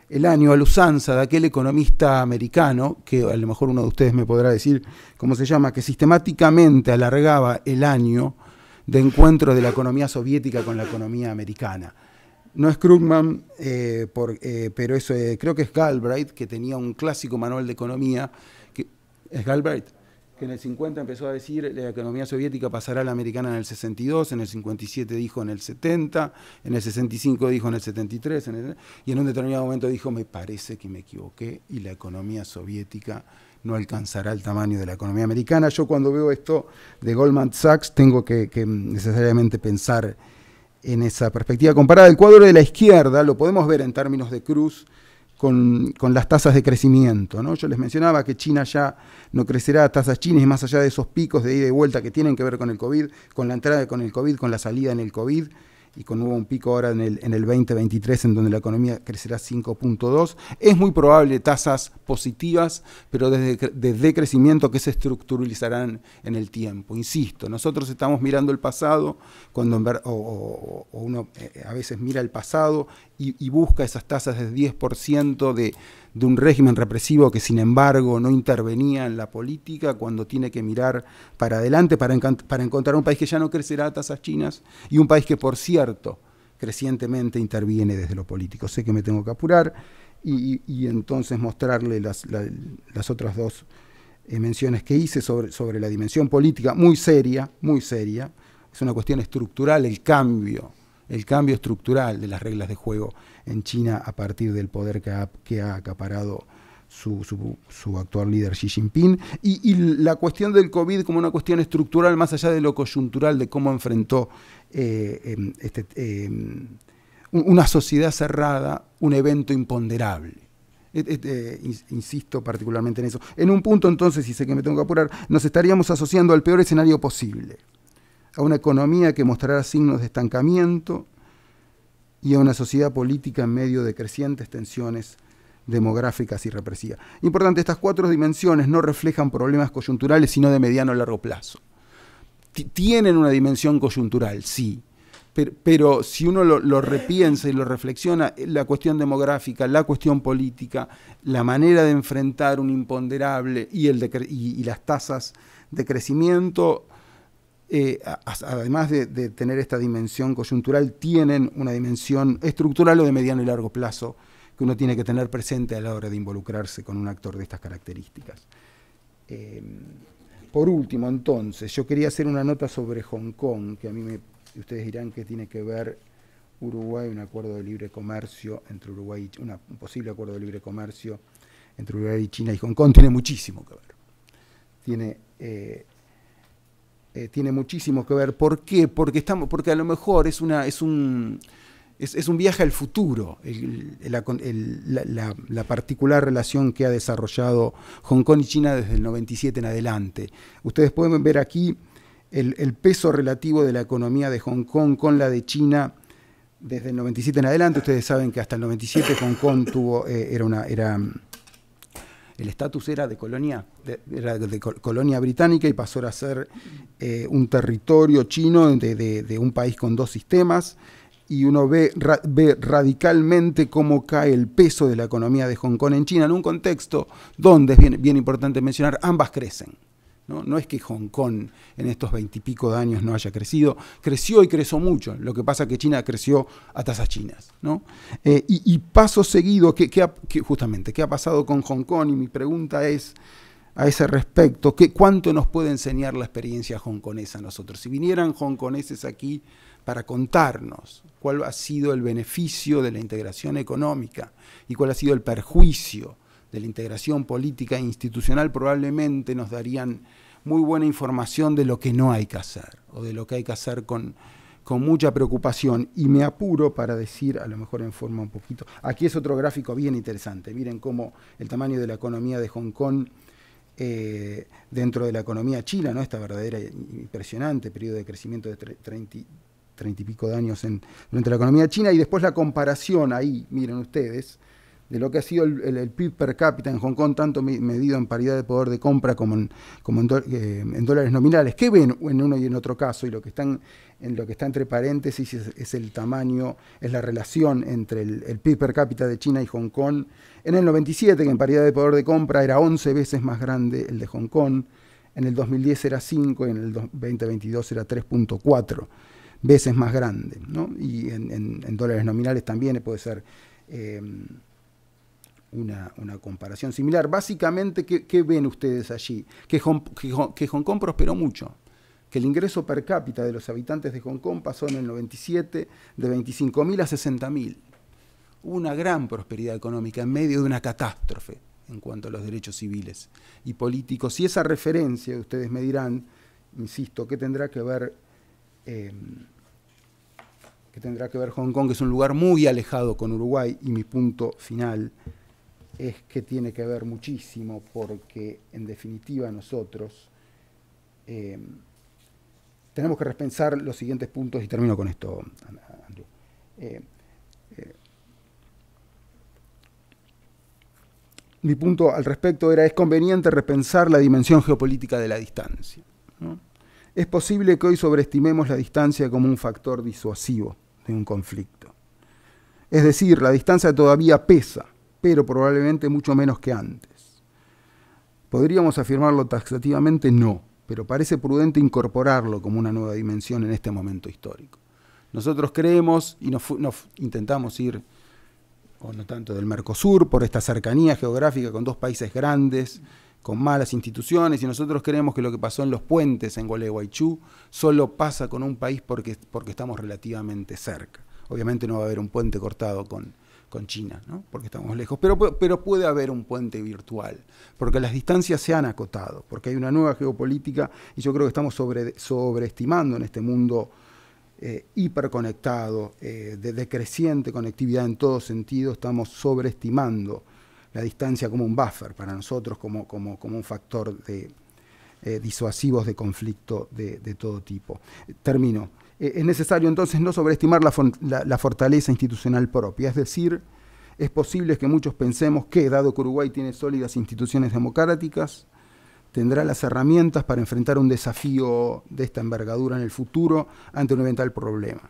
el año a la usanza de aquel economista americano, que a lo mejor uno de ustedes me podrá decir cómo se llama, que sistemáticamente alargaba el año de encuentro de la economía soviética con la economía americana. No es Krugman, eh, eh, pero eso, eh, creo que es Galbraith, que tenía un clásico manual de economía. Que, ¿Es Galbraith? que en el 50 empezó a decir la economía soviética pasará a la americana en el 62, en el 57 dijo en el 70, en el 65 dijo en el 73, y en un determinado momento dijo me parece que me equivoqué y la economía soviética no alcanzará el tamaño de la economía americana. Yo cuando veo esto de Goldman Sachs tengo que, necesariamente pensar en esa perspectiva comparada. El cuadro de la izquierda lo podemos ver en términos de cruz con, las tasas de crecimiento. ¿no? Yo les mencionaba que China ya no crecerá a tasas chinas más allá de esos picos de ida y vuelta que tienen que ver con el COVID, con la entrada con el COVID, con la salida en el COVID, y con un pico ahora en el, en el 2023 en donde la economía crecerá 5.2. Es muy probable tasas positivas, pero desde, desde crecimiento que se estructuralizarán en el tiempo. Insisto, nosotros estamos mirando el pasado, cuando o, uno eh, a veces mira el pasado y, y busca esas tasas de 10% de de un régimen represivo que sin embargo no intervenía en la política cuando tiene que mirar para adelante para, para encontrar un país que ya no crecerá a tasas chinas y un país que por cierto crecientemente interviene desde lo político. Sé que me tengo que apurar y, entonces mostrarle las, las otras dos eh, menciones que hice sobre, sobre la dimensión política, muy seria, muy seria. Es una cuestión estructural el cambio el cambio estructural de las reglas de juego en China a partir del poder que ha, que ha acaparado su, su, actual líder Xi Jinping, y, la cuestión del COVID como una cuestión estructural más allá de lo coyuntural, de cómo enfrentó eh, em, este, em, una sociedad cerrada, un evento imponderable. Eh, insisto particularmente en eso. En un punto entonces, y sé que me tengo que apurar, nos estaríamos asociando al peor escenario posible a una economía que mostrará signos de estancamiento y a una sociedad política en medio de crecientes tensiones demográficas y represivas. Importante, estas cuatro dimensiones no reflejan problemas coyunturales, sino de mediano a largo plazo. tienen una dimensión coyuntural, sí, pero, si uno lo, repiensa y lo reflexiona, la cuestión demográfica, la cuestión política, la manera de enfrentar un imponderable y, el y las tasas de crecimiento eh, además de, tener esta dimensión coyuntural, tienen una dimensión estructural o de mediano y largo plazo que uno tiene que tener presente a la hora de involucrarse con un actor de estas características. Eh, por último, entonces, yo quería hacer una nota sobre Hong Kong, que a mí me, ustedes dirán que tiene que ver Uruguay, un acuerdo de libre comercio entre Uruguay y un posible acuerdo de libre comercio entre Uruguay y China y Hong Kong, tiene muchísimo que ver. Tiene eh, eh, tiene muchísimo que ver. ¿Por qué? Porque, estamos, porque a lo mejor es, una, es, un, es, un viaje al futuro, la, particular relación que ha desarrollado Hong Kong y China desde el 97 en adelante. Ustedes pueden ver aquí el, peso relativo de la economía de Hong Kong con la de China desde el 97 en adelante. Ustedes saben que hasta el 97 Hong Kong tuvo, eh, era una... Era, el estatus era de colonia, de, colonia británica y pasó a ser eh, un territorio chino de, un país con dos sistemas. Y uno ve, ve radicalmente cómo cae el peso de la economía de Hong Kong en China en un contexto donde, es bien, bien importante mencionar, ambas crecen. ¿No? es que Hong Kong en estos veintipico de años no haya crecido, creció y creció mucho. Lo que pasa es que China creció a tasas chinas. ¿no? Eh, y, paso seguido, ¿qué, justamente, ¿qué ha pasado con Hong Kong? Y mi pregunta es a ese respecto, ¿qué, ¿cuánto nos puede enseñar la experiencia hongkonesa a nosotros? Si vinieran hongkoneses aquí para contarnos cuál ha sido el beneficio de la integración económica y cuál ha sido el perjuicio de la integración política e institucional probablemente nos darían muy buena información de lo que no hay que hacer o de lo que hay que hacer con, con mucha preocupación. Y me apuro para decir, a lo mejor en forma un poquito, aquí es otro gráfico bien interesante, miren cómo el tamaño de la economía de Hong Kong eh, dentro de la economía china, ¿no? esta verdadera impresionante periodo de crecimiento de 30, y pico de años en, durante la economía china, y después la comparación ahí, miren ustedes, de lo que ha sido el, PIB per cápita en Hong Kong, tanto medido en paridad de poder de compra como en, como en, eh, dólares nominales. ¿Qué ven en uno y en otro caso? Y lo que, en lo que está entre paréntesis es, el tamaño, es la relación entre el, PIB per cápita de China y Hong Kong. En el 97, que en paridad de poder de compra era 11 veces más grande el de Hong Kong, en el 2010 era 5 y en el 2022 era 3.4 veces más grande. ¿no? Y en, dólares nominales también puede ser... Eh, una, comparación similar. Básicamente, ¿qué, ven ustedes allí? Que Hong, Kong prosperó mucho, que el ingreso per cápita de los habitantes de Hong Kong pasó en el 97 de 25.000 a 60.000. Hubo una gran prosperidad económica en medio de una catástrofe en cuanto a los derechos civiles y políticos. Y esa referencia, ustedes me dirán, insisto, ¿qué tendrá que ver? Eh, que tendrá que ver Hong Kong, que es un lugar muy alejado con Uruguay, y mi punto final es que tiene que ver muchísimo porque en definitiva nosotros eh, tenemos que repensar los siguientes puntos y termino con esto, Andrew. Eh, eh, mi punto al respecto era, es conveniente repensar la dimensión geopolítica de la distancia. Es posible que hoy sobreestimemos la distancia como un factor disuasivo de un conflicto. Es decir, la distancia todavía pesa pero probablemente mucho menos que antes. ¿Podríamos afirmarlo taxativamente? No, pero parece prudente incorporarlo como una nueva dimensión en este momento histórico. Nosotros creemos y nos, intentamos ir, o no tanto del Mercosur, por esta cercanía geográfica con dos países grandes, con malas instituciones, y nosotros creemos que lo que pasó en los puentes en Gualeguaychú solo pasa con un país porque, porque estamos relativamente cerca. Obviamente no va a haber un puente cortado con, con China, ¿no? porque estamos lejos. Pero, pero puede haber un puente virtual, porque las distancias se han acotado, porque hay una nueva geopolítica y yo creo que estamos sobre, sobreestimando en este mundo eh, hiperconectado, eh, de decreciente conectividad en todo sentido, estamos sobreestimando la distancia como un buffer para nosotros, como, como, como un factor de, eh, disuasivos de conflicto de, todo tipo. Termino. Eh, es necesario entonces no sobreestimar la, fortaleza institucional propia, es decir, es posible que muchos pensemos que, dado que Uruguay tiene sólidas instituciones democráticas, tendrá las herramientas para enfrentar un desafío de esta envergadura en el futuro ante un eventual problema.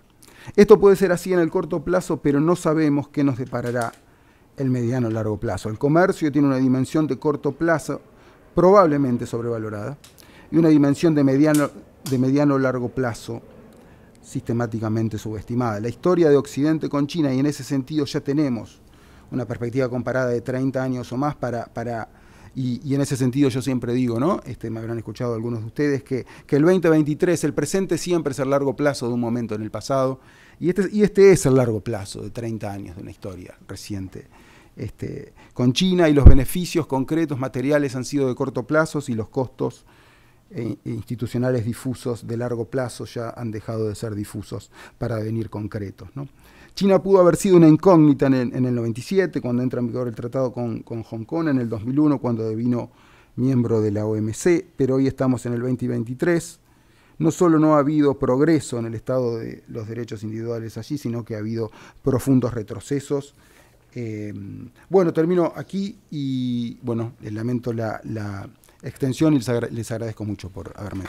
Esto puede ser así en el corto plazo, pero no sabemos qué nos deparará el mediano o largo plazo. El comercio tiene una dimensión de corto plazo probablemente sobrevalorada y una dimensión de mediano de mediano largo plazo sistemáticamente subestimada. La historia de Occidente con China, y en ese sentido ya tenemos una perspectiva comparada de 30 años o más para... para y, en ese sentido yo siempre digo, ¿no? Este, me habrán escuchado algunos de ustedes, que, que, el 2023, el presente siempre es el largo plazo de un momento en el pasado, y este, y este es el largo plazo de 30 años de una historia reciente. Este, con China y los beneficios concretos materiales han sido de corto plazo y los costos e institucionales difusos de largo plazo ya han dejado de ser difusos para venir concretos. China pudo haber sido una incógnita en el, 97, cuando entra en vigor el tratado con, Hong Kong, en el 2001, cuando devino miembro de la OMC, pero hoy estamos en el 2023. No solo no ha habido progreso en el estado de los derechos individuales allí, sino que ha habido profundos retrocesos. Eh, bueno, termino aquí y bueno, lamento la extensión y les, agradezco mucho por haberme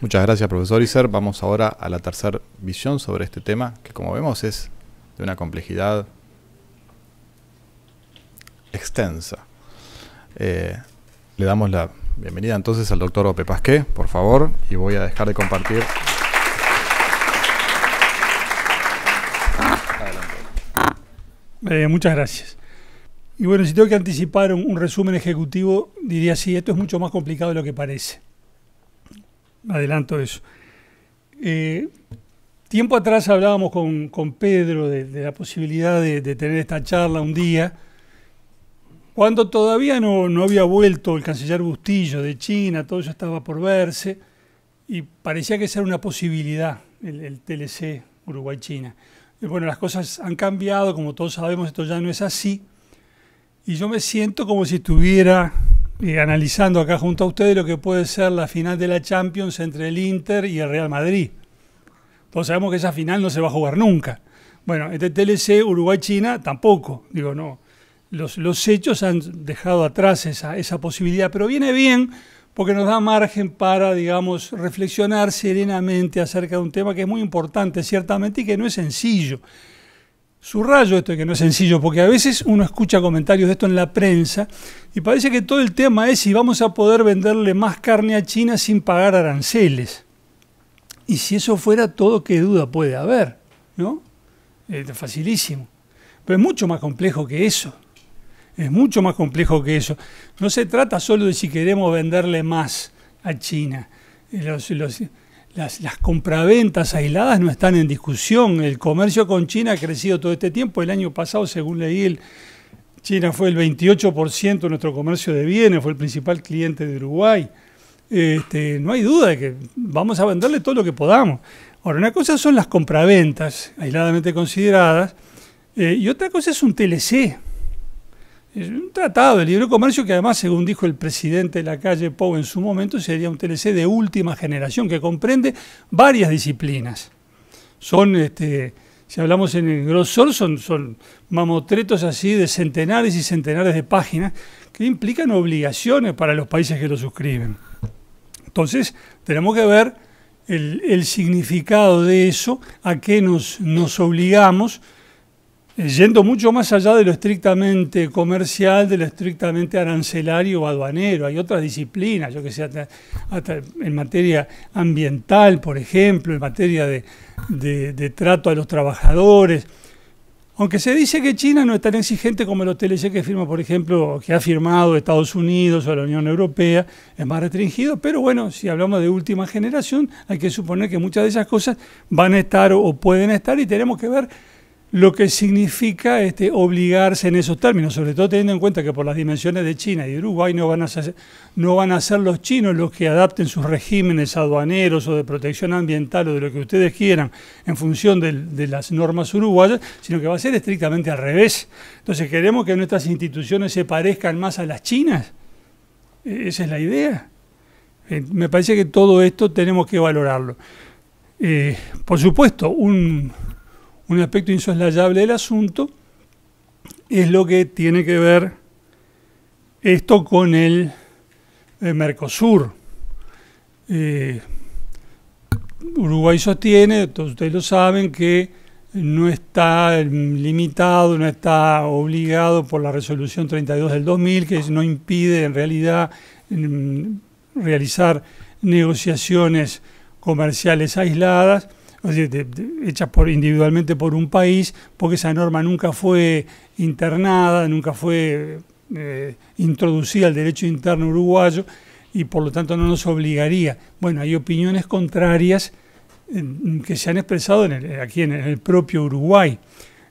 Muchas gracias, profesor Iser. Vamos ahora a la tercera visión sobre este tema, que como vemos es de una complejidad extensa. Eh, le damos la bienvenida entonces al doctor Ope Pasqué, por favor, y voy a dejar de compartir.
Eh, muchas gracias. Y bueno, si tengo que anticipar un, resumen ejecutivo, diría sí, esto es mucho más complicado de lo que parece. Adelanto eso. Eh, tiempo atrás hablábamos con, Pedro de, la posibilidad de, tener esta charla un día, cuando todavía no, había vuelto el canciller Bustillo de China, todo eso estaba por verse, y parecía que esa era una posibilidad, el, el TLC Uruguay-China bueno, las cosas han cambiado, como todos sabemos, esto ya no es así. Y yo me siento como si estuviera eh, analizando acá junto a ustedes lo que puede ser la final de la Champions entre el Inter y el Real Madrid. Todos sabemos que esa final no se va a jugar nunca. Bueno, este TLC Uruguay-China tampoco. Digo, no. Los, los hechos han dejado atrás esa, esa posibilidad, pero viene bien porque nos da margen para, digamos, reflexionar serenamente acerca de un tema que es muy importante, ciertamente, y que no es sencillo. Subrayo esto que no es sencillo, porque a veces uno escucha comentarios de esto en la prensa y parece que todo el tema es si vamos a poder venderle más carne a China sin pagar aranceles. Y si eso fuera todo, ¿qué duda puede haber? ¿No? Es facilísimo. Pero es mucho más complejo que eso. Es mucho más complejo que eso. No se trata solo de si queremos venderle más a China. las, las, compraventas aisladas no están en discusión. El comercio con China ha crecido todo este tiempo. El año pasado, según leí, China fue el 28% de nuestro comercio de bienes, fue el principal cliente de Uruguay. Este, no hay duda de que vamos a venderle todo lo que podamos. Ahora, una cosa son las compraventas aisladamente consideradas eh, y otra cosa es un TLC. Es un tratado de libre comercio que además, según dijo el presidente de la calle Pou en su momento, sería un TLC de última generación que comprende varias disciplinas. Son, este, si hablamos en el grosor, son, mamotretos así de centenares y centenares de páginas que implican obligaciones para los países que lo suscriben. Entonces, tenemos que ver el, significado de eso, a qué nos, nos obligamos yendo mucho más allá de lo estrictamente comercial, de lo estrictamente arancelario o aduanero. Hay otras disciplinas, yo que sé, en materia ambiental, por ejemplo, en materia de, trato a los trabajadores. Aunque se dice que China no es tan exigente como el TLC que firma, por ejemplo, que ha firmado Estados Unidos o la Unión Europea, es más restringido, pero bueno, si hablamos de última generación, hay que suponer que muchas de esas cosas van a estar o pueden estar y tenemos que ver lo que significa este, obligarse en esos términos, sobre todo teniendo en cuenta que por las dimensiones de China y de Uruguay no van, a ser, no van a ser los chinos los que adapten sus regímenes aduaneros o de protección ambiental o de lo que ustedes quieran en función de, las normas uruguayas, sino que va a ser estrictamente al revés. Entonces, ¿queremos que nuestras instituciones se parezcan más a las chinas? E, esa es la idea. Eh, me parece que todo esto tenemos que valorarlo. Eh, por supuesto, un un aspecto insoslayable del asunto es lo que tiene que ver esto con el, Mercosur. Eh, Uruguay sostiene, todos ustedes lo saben, que no está limitado, no está obligado por la resolución 32 del 2000, que no impide en realidad realizar negociaciones comerciales aisladas hechas por, individualmente por un país, porque esa norma nunca fue internada, nunca fue eh, introducida al derecho interno uruguayo y por lo tanto no nos obligaría. Bueno, hay opiniones contrarias que se han expresado aquí en el propio Uruguay.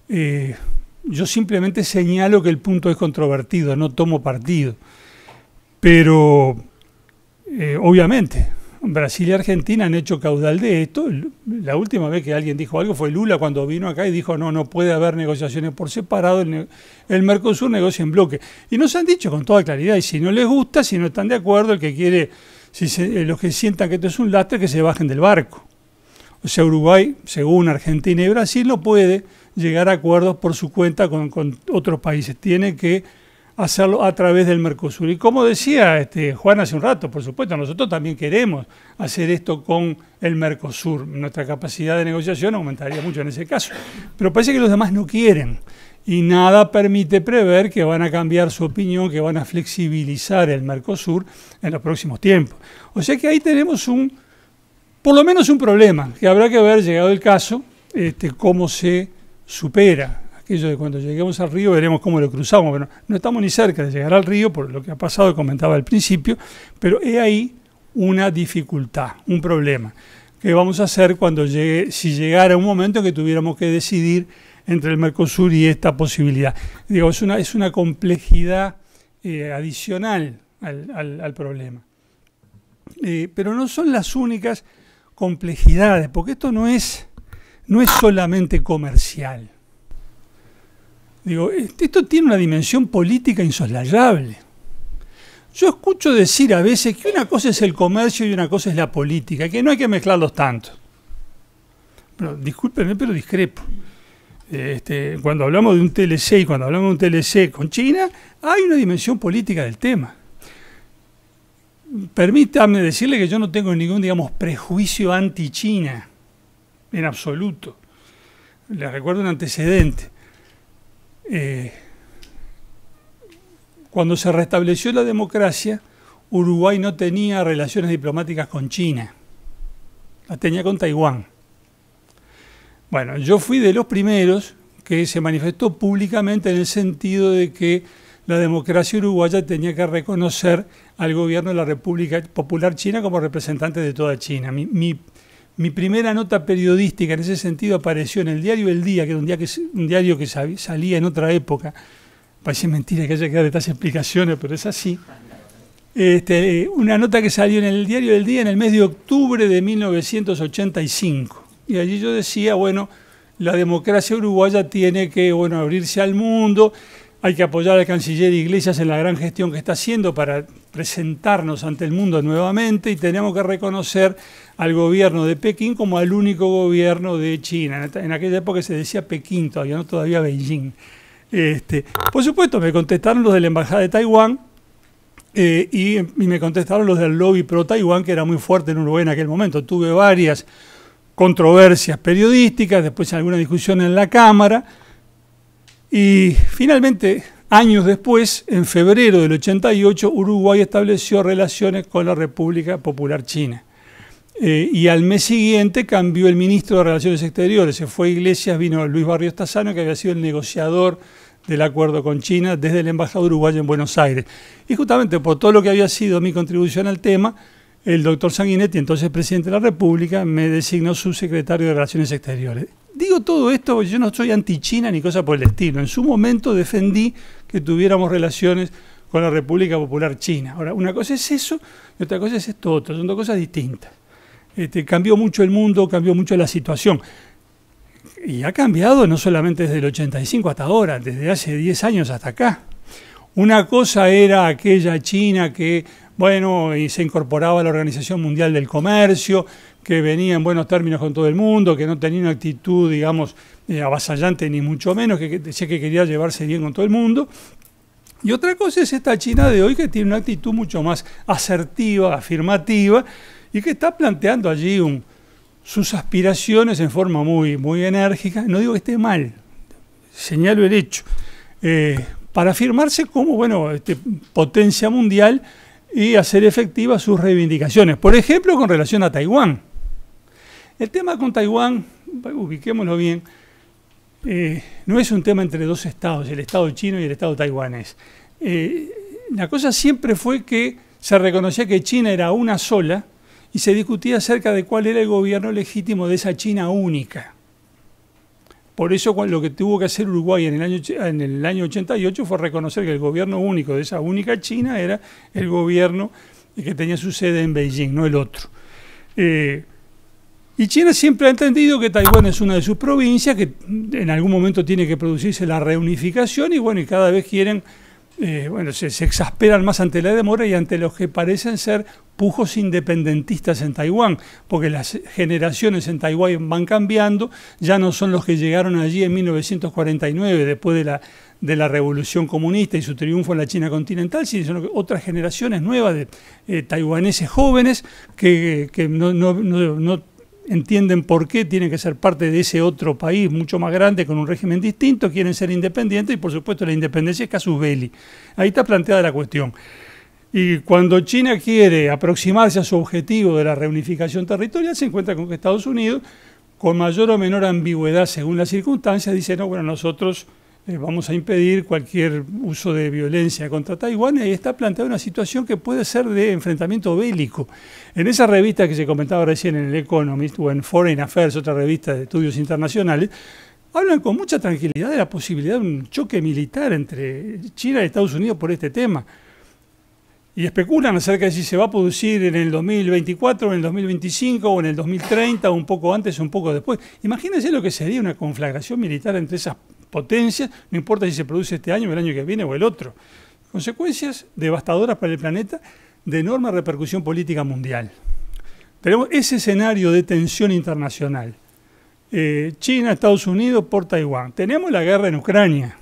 Eh, yo simplemente señalo que el punto es controvertido, no tomo partido. Pero, eh, obviamente, Brasil y Argentina han hecho caudal de esto. La última vez que alguien dijo algo fue Lula cuando vino acá y dijo, no, no puede haber negociaciones por separado, el, Mercosur negocia en bloque. Y nos han dicho con toda claridad, y si no les gusta, si no están de acuerdo, el que quiere, si eh, los que sientan que esto es un lastre, que se bajen del barco. O sea, Uruguay, según Argentina y Brasil, no puede llegar a acuerdos por su cuenta con otros países. Tiene que hacerlo a través del Mercosur. Y como decía este, Juan hace un rato, por supuesto, nosotros también queremos hacer esto con el Mercosur. Nuestra capacidad de negociación aumentaría mucho en ese caso. Pero parece que los demás no quieren. Y nada permite prever que van a cambiar su opinión, que van a flexibilizar el Mercosur en los próximos tiempos. O sea que ahí tenemos un, por lo menos un problema, que habrá que ver, llegado el caso, este, cómo se supera aquello de cuando lleguemos al río veremos cómo lo cruzamos. Bueno, no estamos ni cerca de llegar al río por lo que ha pasado, comentaba al principio, pero he ahí una dificultad, un problema. ¿Qué vamos a hacer cuando llegue, si llegara un momento que tuviéramos que decidir entre el Mercosur y esta posibilidad? Digo, es una, es una complejidad eh, adicional al, problema. Eh, pero no son las únicas complejidades, porque esto no es, no es solamente comercial. Digo, esto tiene una dimensión política insoslayable. Yo escucho decir a veces que una cosa es el comercio y una cosa es la política, que no hay que mezclarlos tanto. Pero, discúlpenme, pero discrepo. Este, cuando hablamos de un TLC y cuando hablamos de un TLC con China, hay una dimensión política del tema. Permítame decirle que yo no tengo ningún, digamos, prejuicio anti-China, en absoluto. Les recuerdo un antecedente. Eh, cuando se restableció la democracia, Uruguay no tenía relaciones diplomáticas con China, las tenía con Taiwán. Bueno, yo fui de los primeros que se manifestó públicamente en el sentido de que la democracia uruguaya tenía que reconocer al gobierno de la República Popular China como representante de toda China. Primera nota periodística en ese sentido apareció en el diario El Día, que era un, día que, un diario que salía en otra época. Parece mentira que haya que dar estas explicaciones, pero es así. Este, una nota que salió en el diario El Día en el mes de octubre de 1985. Y allí yo decía, bueno, la democracia uruguaya tiene que bueno, abrirse al mundo hay que apoyar al canciller Iglesias en la gran gestión que está haciendo para presentarnos ante el mundo nuevamente y tenemos que reconocer al gobierno de Pekín como al único gobierno de China. En aquella época se decía Pekín todavía, no todavía Beijing. Este, por supuesto, me contestaron los de la Embajada de Taiwán eh, y, y, me contestaron los del lobby pro Taiwán, que era muy fuerte en Uruguay en aquel momento. Tuve varias controversias periodísticas, después alguna discusión en la Cámara y finalmente, años después, en febrero del 88, Uruguay estableció relaciones con la República Popular China. Eh, y al mes siguiente cambió el ministro de Relaciones Exteriores. Se fue Iglesias, vino Luis Barrios Tazano, que había sido el negociador del acuerdo con China desde la Embajada Uruguaya en Buenos Aires. Y justamente por todo lo que había sido mi contribución al tema, el doctor Sanguinetti, entonces presidente de la República, me designó subsecretario de Relaciones Exteriores. Digo todo esto porque yo no soy anti-China ni cosa por el estilo. En su momento defendí que tuviéramos relaciones con la República Popular China. Ahora, una cosa es eso y otra cosa es esto otro. Son dos cosas distintas. Este, cambió mucho el mundo, cambió mucho la situación. Y ha cambiado no solamente desde el 85 hasta ahora, desde hace 10 años hasta acá. Una cosa era aquella China que, bueno, se incorporaba a la Organización Mundial del Comercio, que venía en buenos términos con todo el mundo, que no tenía una actitud, digamos, eh, avasallante ni mucho menos, que, decía que quería llevarse bien con todo el mundo. Y otra cosa es esta China de hoy que tiene una actitud mucho más asertiva, afirmativa, y que está planteando allí sus aspiraciones en forma muy, muy enérgica. No digo que esté mal, señalo el hecho. Eh, para afirmarse como bueno, este, potencia mundial y hacer efectivas sus reivindicaciones. Por ejemplo, con relación a Taiwán. El tema con Taiwán, ubiquémoslo bien, eh, no es un tema entre dos estados, el estado chino y el estado taiwanés. Eh, la cosa siempre fue que se reconocía que China era una sola y se discutía acerca de cuál era el gobierno legítimo de esa China única. Por eso lo que tuvo que hacer Uruguay en el, año, en el año 88 fue reconocer que el gobierno único de esa única China era el gobierno que tenía su sede en Beijing, no el otro. Eh, y China siempre ha entendido que Taiwán es una de sus provincias, que en algún momento tiene que producirse la reunificación y bueno, y cada vez quieren, eh, bueno, se, exasperan más ante la demora y ante los que parecen ser pujos independentistas en Taiwán, porque las generaciones en Taiwán van cambiando, ya no son los que llegaron allí en 1949, después de la, de la revolución comunista y su triunfo en la China continental, sino otras generaciones nuevas de eh, taiwaneses jóvenes que, que no entienden por qué tienen que ser parte de ese otro país mucho más grande con un régimen distinto, quieren ser independientes y por supuesto la independencia es casus belli. Ahí está planteada la cuestión. Y cuando China quiere aproximarse a su objetivo de la reunificación territorial, se encuentra con que Estados Unidos, con mayor o menor ambigüedad según las circunstancias, dice, no, bueno, nosotros eh, vamos a impedir cualquier uso de violencia contra Taiwán y está planteada una situación que puede ser de enfrentamiento bélico. En esa revista que se comentaba recién en el Economist o en Foreign Affairs, otra revista de estudios internacionales, hablan con mucha tranquilidad de la posibilidad de un choque militar entre China y Estados Unidos por este tema. Y especulan acerca de si se va a producir en el 2024, en el 2025 o en el 2030, o un poco antes o un poco después. Imagínense lo que sería una conflagración militar entre esas potencias, no importa si se produce este año, el año que viene o el otro. Consecuencias devastadoras para el planeta de enorme repercusión política mundial. Tenemos ese escenario de tensión internacional. eh, China, Estados Unidos por Taiwán. Tenemos la guerra en Ucrania,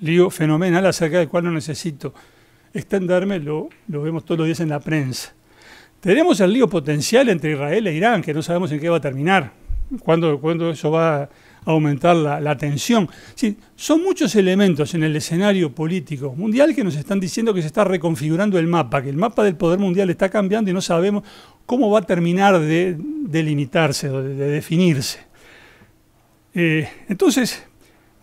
lío fenomenal acerca del cual no necesito extenderme, lo, vemos todos los días en la prensa. Tenemos el lío potencial entre Israel e Irán, que no sabemos en qué va a terminar, cuándo, cuándo eso va aumentar la, tensión. Sí, son muchos elementos en el escenario político mundial que nos están diciendo que se está reconfigurando el mapa, que el mapa del poder mundial está cambiando y no sabemos cómo va a terminar de delimitarse, de, de definirse. Eh, entonces,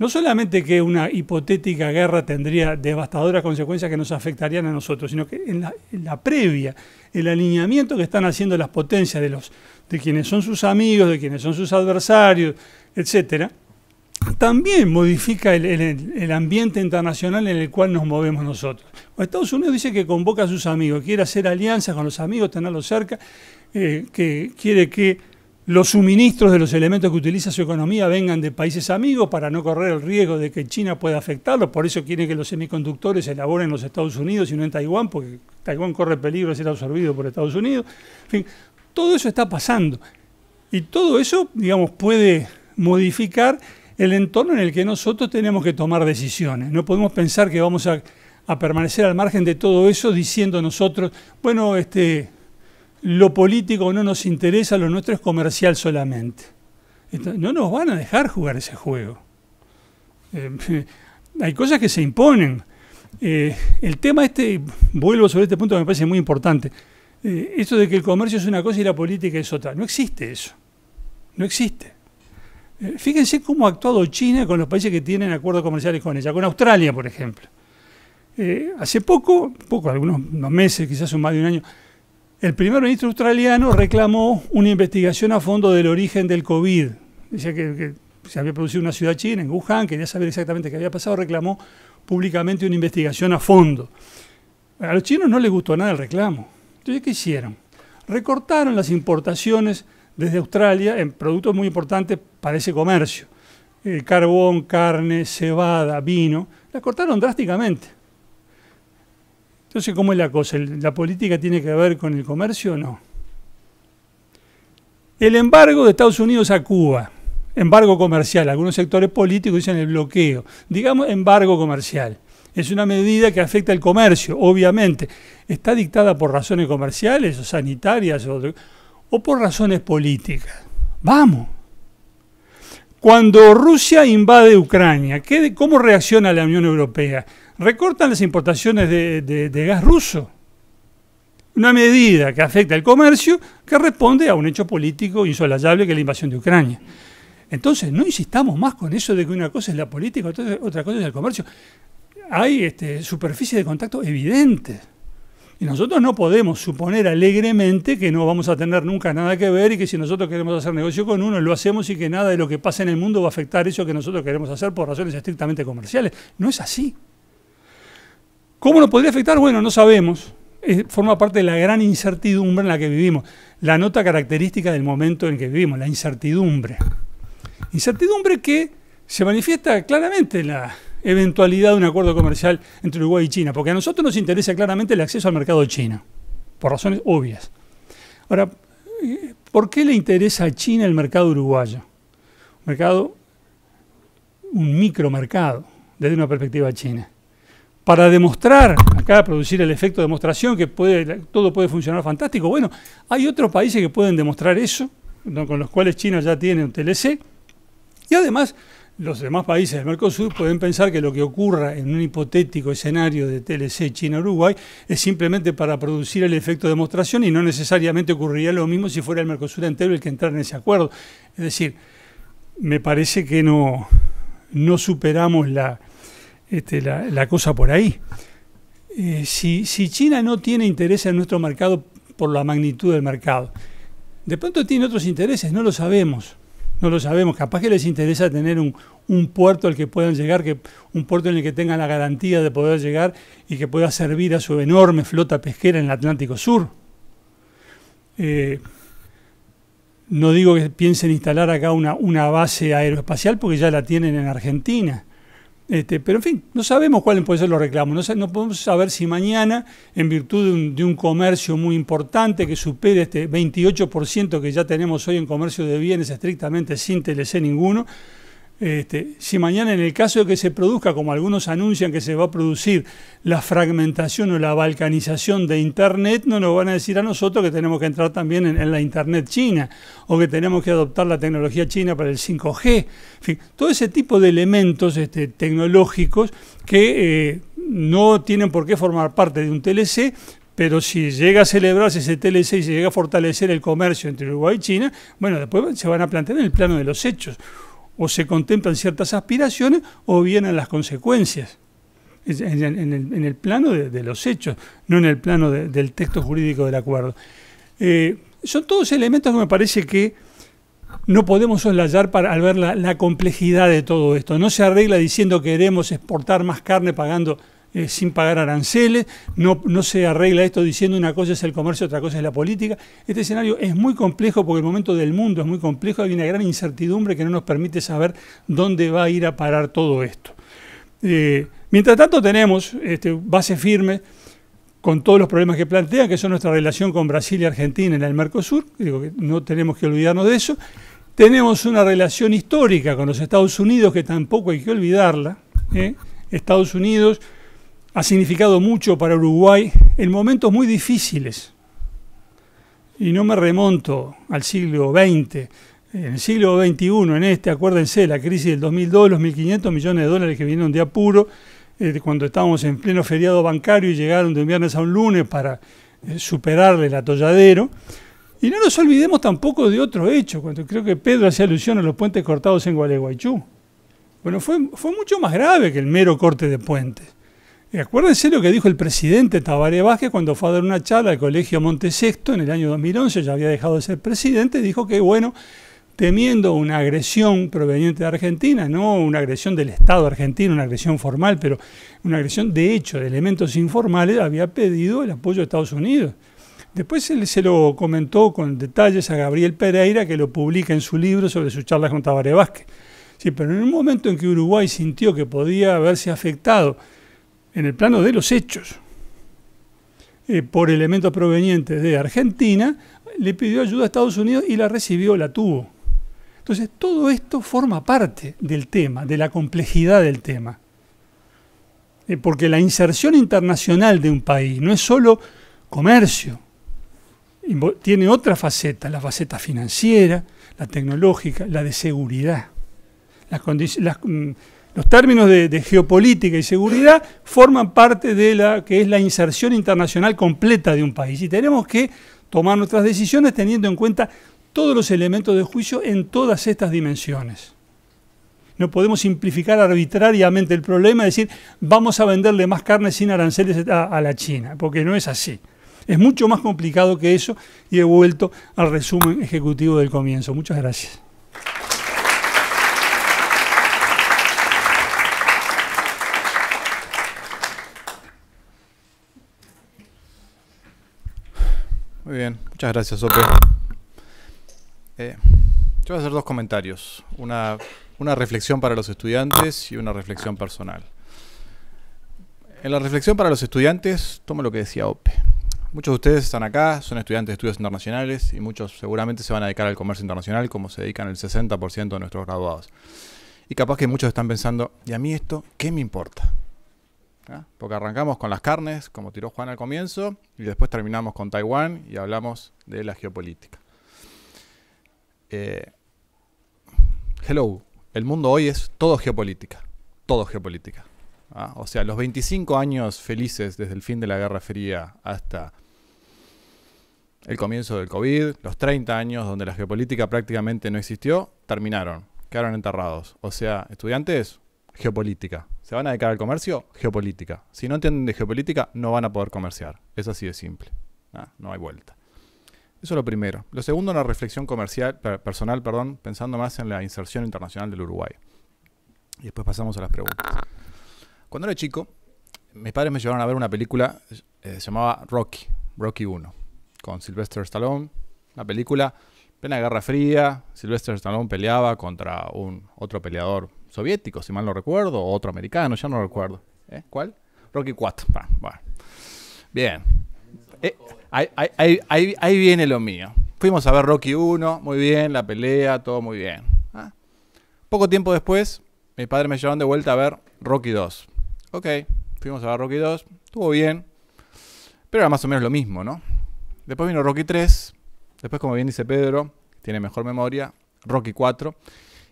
no solamente que una hipotética guerra tendría devastadoras consecuencias que nos afectarían a nosotros, sino que en la, previa, el alineamiento que están haciendo las potencias de, los, de quienes son sus amigos, de quienes son sus adversarios, etcétera, también modifica el, ambiente internacional en el cual nos movemos nosotros. Estados Unidos dice que convoca a sus amigos, quiere hacer alianzas con los amigos, tenerlos cerca, eh, que quiere que los suministros de los elementos que utiliza su economía vengan de países amigos para no correr el riesgo de que China pueda afectarlo. Por eso quiere que los semiconductores se elaboren en los Estados Unidos y no en Taiwán, porque Taiwán corre peligro de ser absorbido por Estados Unidos. En fin, todo eso está pasando. Y todo eso, digamos, puede modificar el entorno en el que nosotros tenemos que tomar decisiones. No podemos pensar que vamos a, a permanecer al margen de todo eso diciendo nosotros, bueno, este, lo político no nos interesa, lo nuestro es comercial solamente. no nos van a dejar jugar ese juego. Eh, hay cosas que se imponen. Eh, el tema este, vuelvo sobre este punto que me parece muy importante. Eh, esto de que el comercio es una cosa y la política es otra. No existe eso. No existe. fíjense cómo ha actuado China con los países que tienen acuerdos comerciales con ella, con Australia, por ejemplo. hace poco, poco, algunos meses, quizás un más de un año, el primer ministro australiano reclamó una investigación a fondo del origen del COVID. Decía que, se había producido una ciudad china, en Wuhan, quería saber exactamente qué había pasado, reclamó públicamente una investigación a fondo. A los chinos no les gustó nada el reclamo. Entonces, ¿qué hicieron? Recortaron las importaciones desde Australia en productos muy importantes para ese comercio. Carbón, carne, cebada, vino. Las cortaron drásticamente. Entonces, ¿cómo es la cosa? ¿La política tiene que ver con el comercio o no? El embargo de Estados Unidos a Cuba, embargo comercial, algunos sectores políticos dicen el bloqueo, digamos embargo comercial. Es una medida que afecta al comercio, obviamente. ¿Está dictada por razones comerciales o sanitarias o, o por razones políticas? Vamos. Cuando Rusia invade Ucrania, ¿cómo reacciona la Unión Europea? Recortan las importaciones de, gas ruso. Una medida que afecta al comercio que responde a un hecho político insolayable que es la invasión de Ucrania. Entonces, no insistamos más con eso de que una cosa es la política, otra cosa es el comercio. Hay este, superficies de contacto evidentes. Y nosotros no podemos suponer alegremente que no vamos a tener nunca nada que ver y que si nosotros queremos hacer negocio con uno, lo hacemos y que nada de lo que pasa en el mundo va a afectar eso que nosotros queremos hacer por razones estrictamente comerciales. No es así. ¿Cómo nos podría afectar? Bueno, no sabemos. forma parte de la gran incertidumbre en la que vivimos. La nota característica del momento en que vivimos, la incertidumbre. Incertidumbre que se manifiesta claramente en la eventualidad de un acuerdo comercial entre Uruguay y China, porque a nosotros nos interesa claramente el acceso al mercado chino, por razones obvias. Ahora, ¿por qué le interesa a China el mercado uruguayo? Un mercado, un micromercado, desde una perspectiva china para demostrar, acá producir el efecto de demostración, que puede, todo puede funcionar fantástico. Bueno, hay otros países que pueden demostrar eso, con los cuales China ya tiene un TLC, y además los demás países del Mercosur pueden pensar que lo que ocurra en un hipotético escenario de TLC China-Uruguay es simplemente para producir el efecto de demostración y no necesariamente ocurriría lo mismo si fuera el Mercosur entero el que entrara en ese acuerdo. Es decir, me parece que no, no superamos la, este, la, cosa por ahí. Eh, si, China no tiene interés en nuestro mercado por la magnitud del mercado, de pronto tiene otros intereses, no lo sabemos. No lo sabemos, capaz que les interesa tener un, puerto al que puedan llegar, que, un puerto en el que tengan la garantía de poder llegar y que pueda servir a su enorme flota pesquera en el Atlántico Sur. Eh, no digo que piensen instalar acá una base aeroespacial porque ya la tienen en Argentina. Este, pero en fin, no sabemos cuáles pueden ser los reclamos. No, no podemos saber si mañana, en virtud de un, de un, comercio muy importante que supere este 28% que ya tenemos hoy en comercio de bienes estrictamente sin TLC ninguno, este, si mañana en el caso de que se produzca, como algunos anuncian que se va a producir, la fragmentación o la balcanización de Internet, no nos van a decir a nosotros que tenemos que entrar también en, la Internet china o que tenemos que adoptar la tecnología china para el 5G. En fin, todo ese tipo de elementos este, tecnológicos que eh, no tienen por qué formar parte de un TLC, pero si llega a celebrarse ese TLC y se llega a fortalecer el comercio entre Uruguay y China, bueno, después se van a plantear en el plano de los hechos o se contemplan ciertas aspiraciones o vienen las consecuencias. En, el, plano de, los hechos, no en el plano de, del texto jurídico del acuerdo. Eh, son todos elementos que me parece que no podemos soslayar para, al ver la, complejidad de todo esto. No se arregla diciendo que queremos exportar más carne pagando eh, sin pagar aranceles, no, no se arregla esto diciendo una cosa es el comercio, otra cosa es la política. Este escenario es muy complejo porque el momento del mundo es muy complejo, hay una gran incertidumbre que no nos permite saber dónde va a ir a parar todo esto. Eh, mientras tanto tenemos este, base firme con todos los problemas que plantean, que son nuestra relación con Brasil y Argentina en el Mercosur, digo que no tenemos que olvidarnos de eso. Tenemos una relación histórica con los Estados Unidos que tampoco hay que olvidarla. ¿eh? Estados Unidos ha significado mucho para Uruguay en momentos muy difíciles. Y no me remonto al siglo XX. En el siglo XXI, en este, acuérdense, la crisis del 2002, los 1.500 millones de dólares que vinieron de apuro, eh, cuando estábamos en pleno feriado bancario y llegaron de un viernes a un lunes para eh, superarle el atolladero. Y no nos olvidemos tampoco de otro hecho, cuando creo que Pedro hacía alusión a los puentes cortados en Gualeguaychú. Bueno, fue, fue mucho más grave que el mero corte de puentes. Y acuérdense lo que dijo el presidente Tabaré Vázquez cuando fue a dar una charla al Colegio Montesexto en el año 2011, ya había dejado de ser presidente, dijo que, bueno, temiendo una agresión proveniente de Argentina, no una agresión del Estado argentino, una agresión formal, pero una agresión de hecho, de elementos informales, había pedido el apoyo de Estados Unidos. Después se lo comentó con detalles a Gabriel Pereira, que lo publica en su libro sobre sus charlas con Tabaré Vázquez. Sí, pero en un momento en que Uruguay sintió que podía haberse afectado en el plano de los hechos, eh, por elementos provenientes de Argentina, le pidió ayuda a Estados Unidos y la recibió, la tuvo. Entonces, todo esto forma parte del tema, de la complejidad del tema. Eh, porque la inserción internacional de un país no es solo comercio, tiene otra faceta, la faceta financiera, la tecnológica, la de seguridad. Las, las mm, los términos de, geopolítica y seguridad forman parte de la que es la inserción internacional completa de un país y tenemos que tomar nuestras decisiones teniendo en cuenta todos los elementos de juicio en todas estas dimensiones. No podemos simplificar arbitrariamente el problema y decir vamos a venderle más carne sin aranceles a, a la China, porque no es así. Es mucho más complicado que eso y he vuelto al resumen ejecutivo del comienzo. Muchas gracias.
Muy bien, muchas gracias, Sope. Eh, yo voy a hacer dos comentarios, una, una reflexión para los estudiantes y una reflexión personal. En la reflexión para los estudiantes, tomo lo que decía Ope. Muchos de ustedes están acá, son estudiantes de estudios internacionales y muchos seguramente se van a dedicar al comercio internacional como se dedican el 60% de nuestros graduados. Y capaz que muchos están pensando, ¿y a mí esto qué me importa? ¿Ah? Porque arrancamos con las carnes, como tiró Juan al comienzo, y después terminamos con Taiwán y hablamos de la geopolítica. Eh, hello, el mundo hoy es todo geopolítica, todo geopolítica. ¿ah? O sea, los 25 años felices desde el fin de la Guerra Fría hasta el comienzo del COVID, los 30 años donde la geopolítica prácticamente no existió, terminaron, quedaron enterrados. O sea, estudiantes, geopolítica. ¿Se van a dedicar al comercio? Geopolítica. Si no entienden de geopolítica, no van a poder comerciar. Es así de simple. Ah, no hay vuelta. Eso es lo primero. Lo segundo, una reflexión comercial, personal, perdón, pensando más en la inserción internacional del Uruguay. Y después pasamos a las preguntas. Cuando era chico, mis padres me llevaron a ver una película eh, se llamaba Rocky, Rocky 1, con Sylvester Stallone. Una película, plena Guerra Fría, Sylvester Stallone peleaba contra un otro peleador soviético, si mal no recuerdo, o otro americano, ya no recuerdo. ¿Eh? ¿Cuál? Rocky 4. Bien. Eh, ahí, viene lo mío. Fuimos a ver Rocky 1, muy bien, la pelea, todo muy bien. ¿ah? Poco tiempo después, mi padre me llevaron de vuelta a ver Rocky 2. Ok, fuimos a ver Rocky 2, estuvo bien, pero era más o menos lo mismo, ¿no? Después vino Rocky 3, después como bien dice Pedro, tiene mejor memoria, Rocky 4.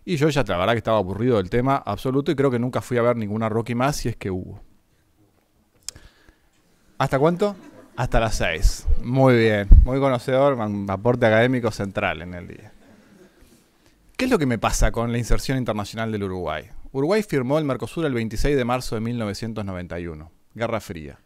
Y yo ya la verdad que estaba aburrido del tema absoluto y creo que nunca fui a ver ninguna Rocky más si es que hubo. ¿Hasta cuánto? Hasta las 6. Muy bien, muy conocedor, aporte académico central en el día. ¿Qué es lo que me pasa con la inserción internacional del Uruguay? Uruguay firmó el Mercosur el 26 de marzo de 1991, Guerra Fría.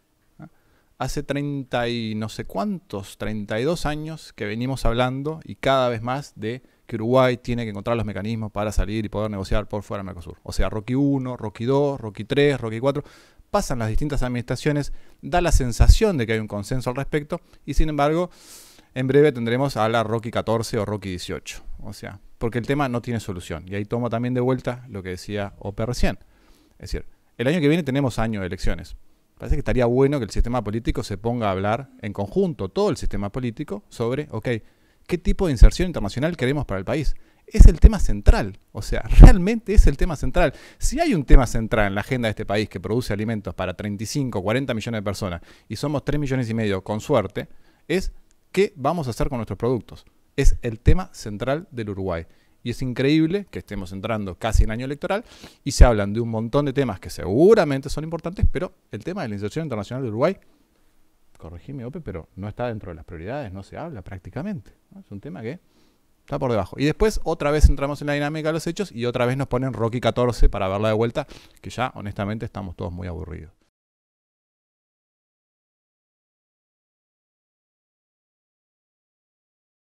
Hace 30 y no sé cuántos, 32 años que venimos hablando y cada vez más de que Uruguay tiene que encontrar los mecanismos para salir y poder negociar por fuera del Mercosur. O sea, Rocky 1, Rocky 2, Rocky 3, Rocky 4. Pasan las distintas administraciones, da la sensación de que hay un consenso al respecto y sin embargo, en breve tendremos a la Rocky 14 o Rocky 18. O sea, porque el tema no tiene solución. Y ahí tomo también de vuelta lo que decía Ope recién. Es decir, el año que viene tenemos año de elecciones. Parece que estaría bueno que el sistema político se ponga a hablar en conjunto, todo el sistema político, sobre, ok, qué tipo de inserción internacional queremos para el país. Es el tema central, o sea, realmente es el tema central. Si hay un tema central en la agenda de este país que produce alimentos para 35, 40 millones de personas y somos 3 millones y medio con suerte, es qué vamos a hacer con nuestros productos. Es el tema central del Uruguay. Y es increíble que estemos entrando casi en año electoral y se hablan de un montón de temas que seguramente son importantes, pero el tema de la inserción internacional de Uruguay corregime, Ope, pero no está dentro de las prioridades, no se habla prácticamente. Es un tema que está por debajo. Y después otra vez entramos en la dinámica de los hechos y otra vez nos ponen Rocky 14 para verla de vuelta, que ya honestamente estamos todos muy aburridos.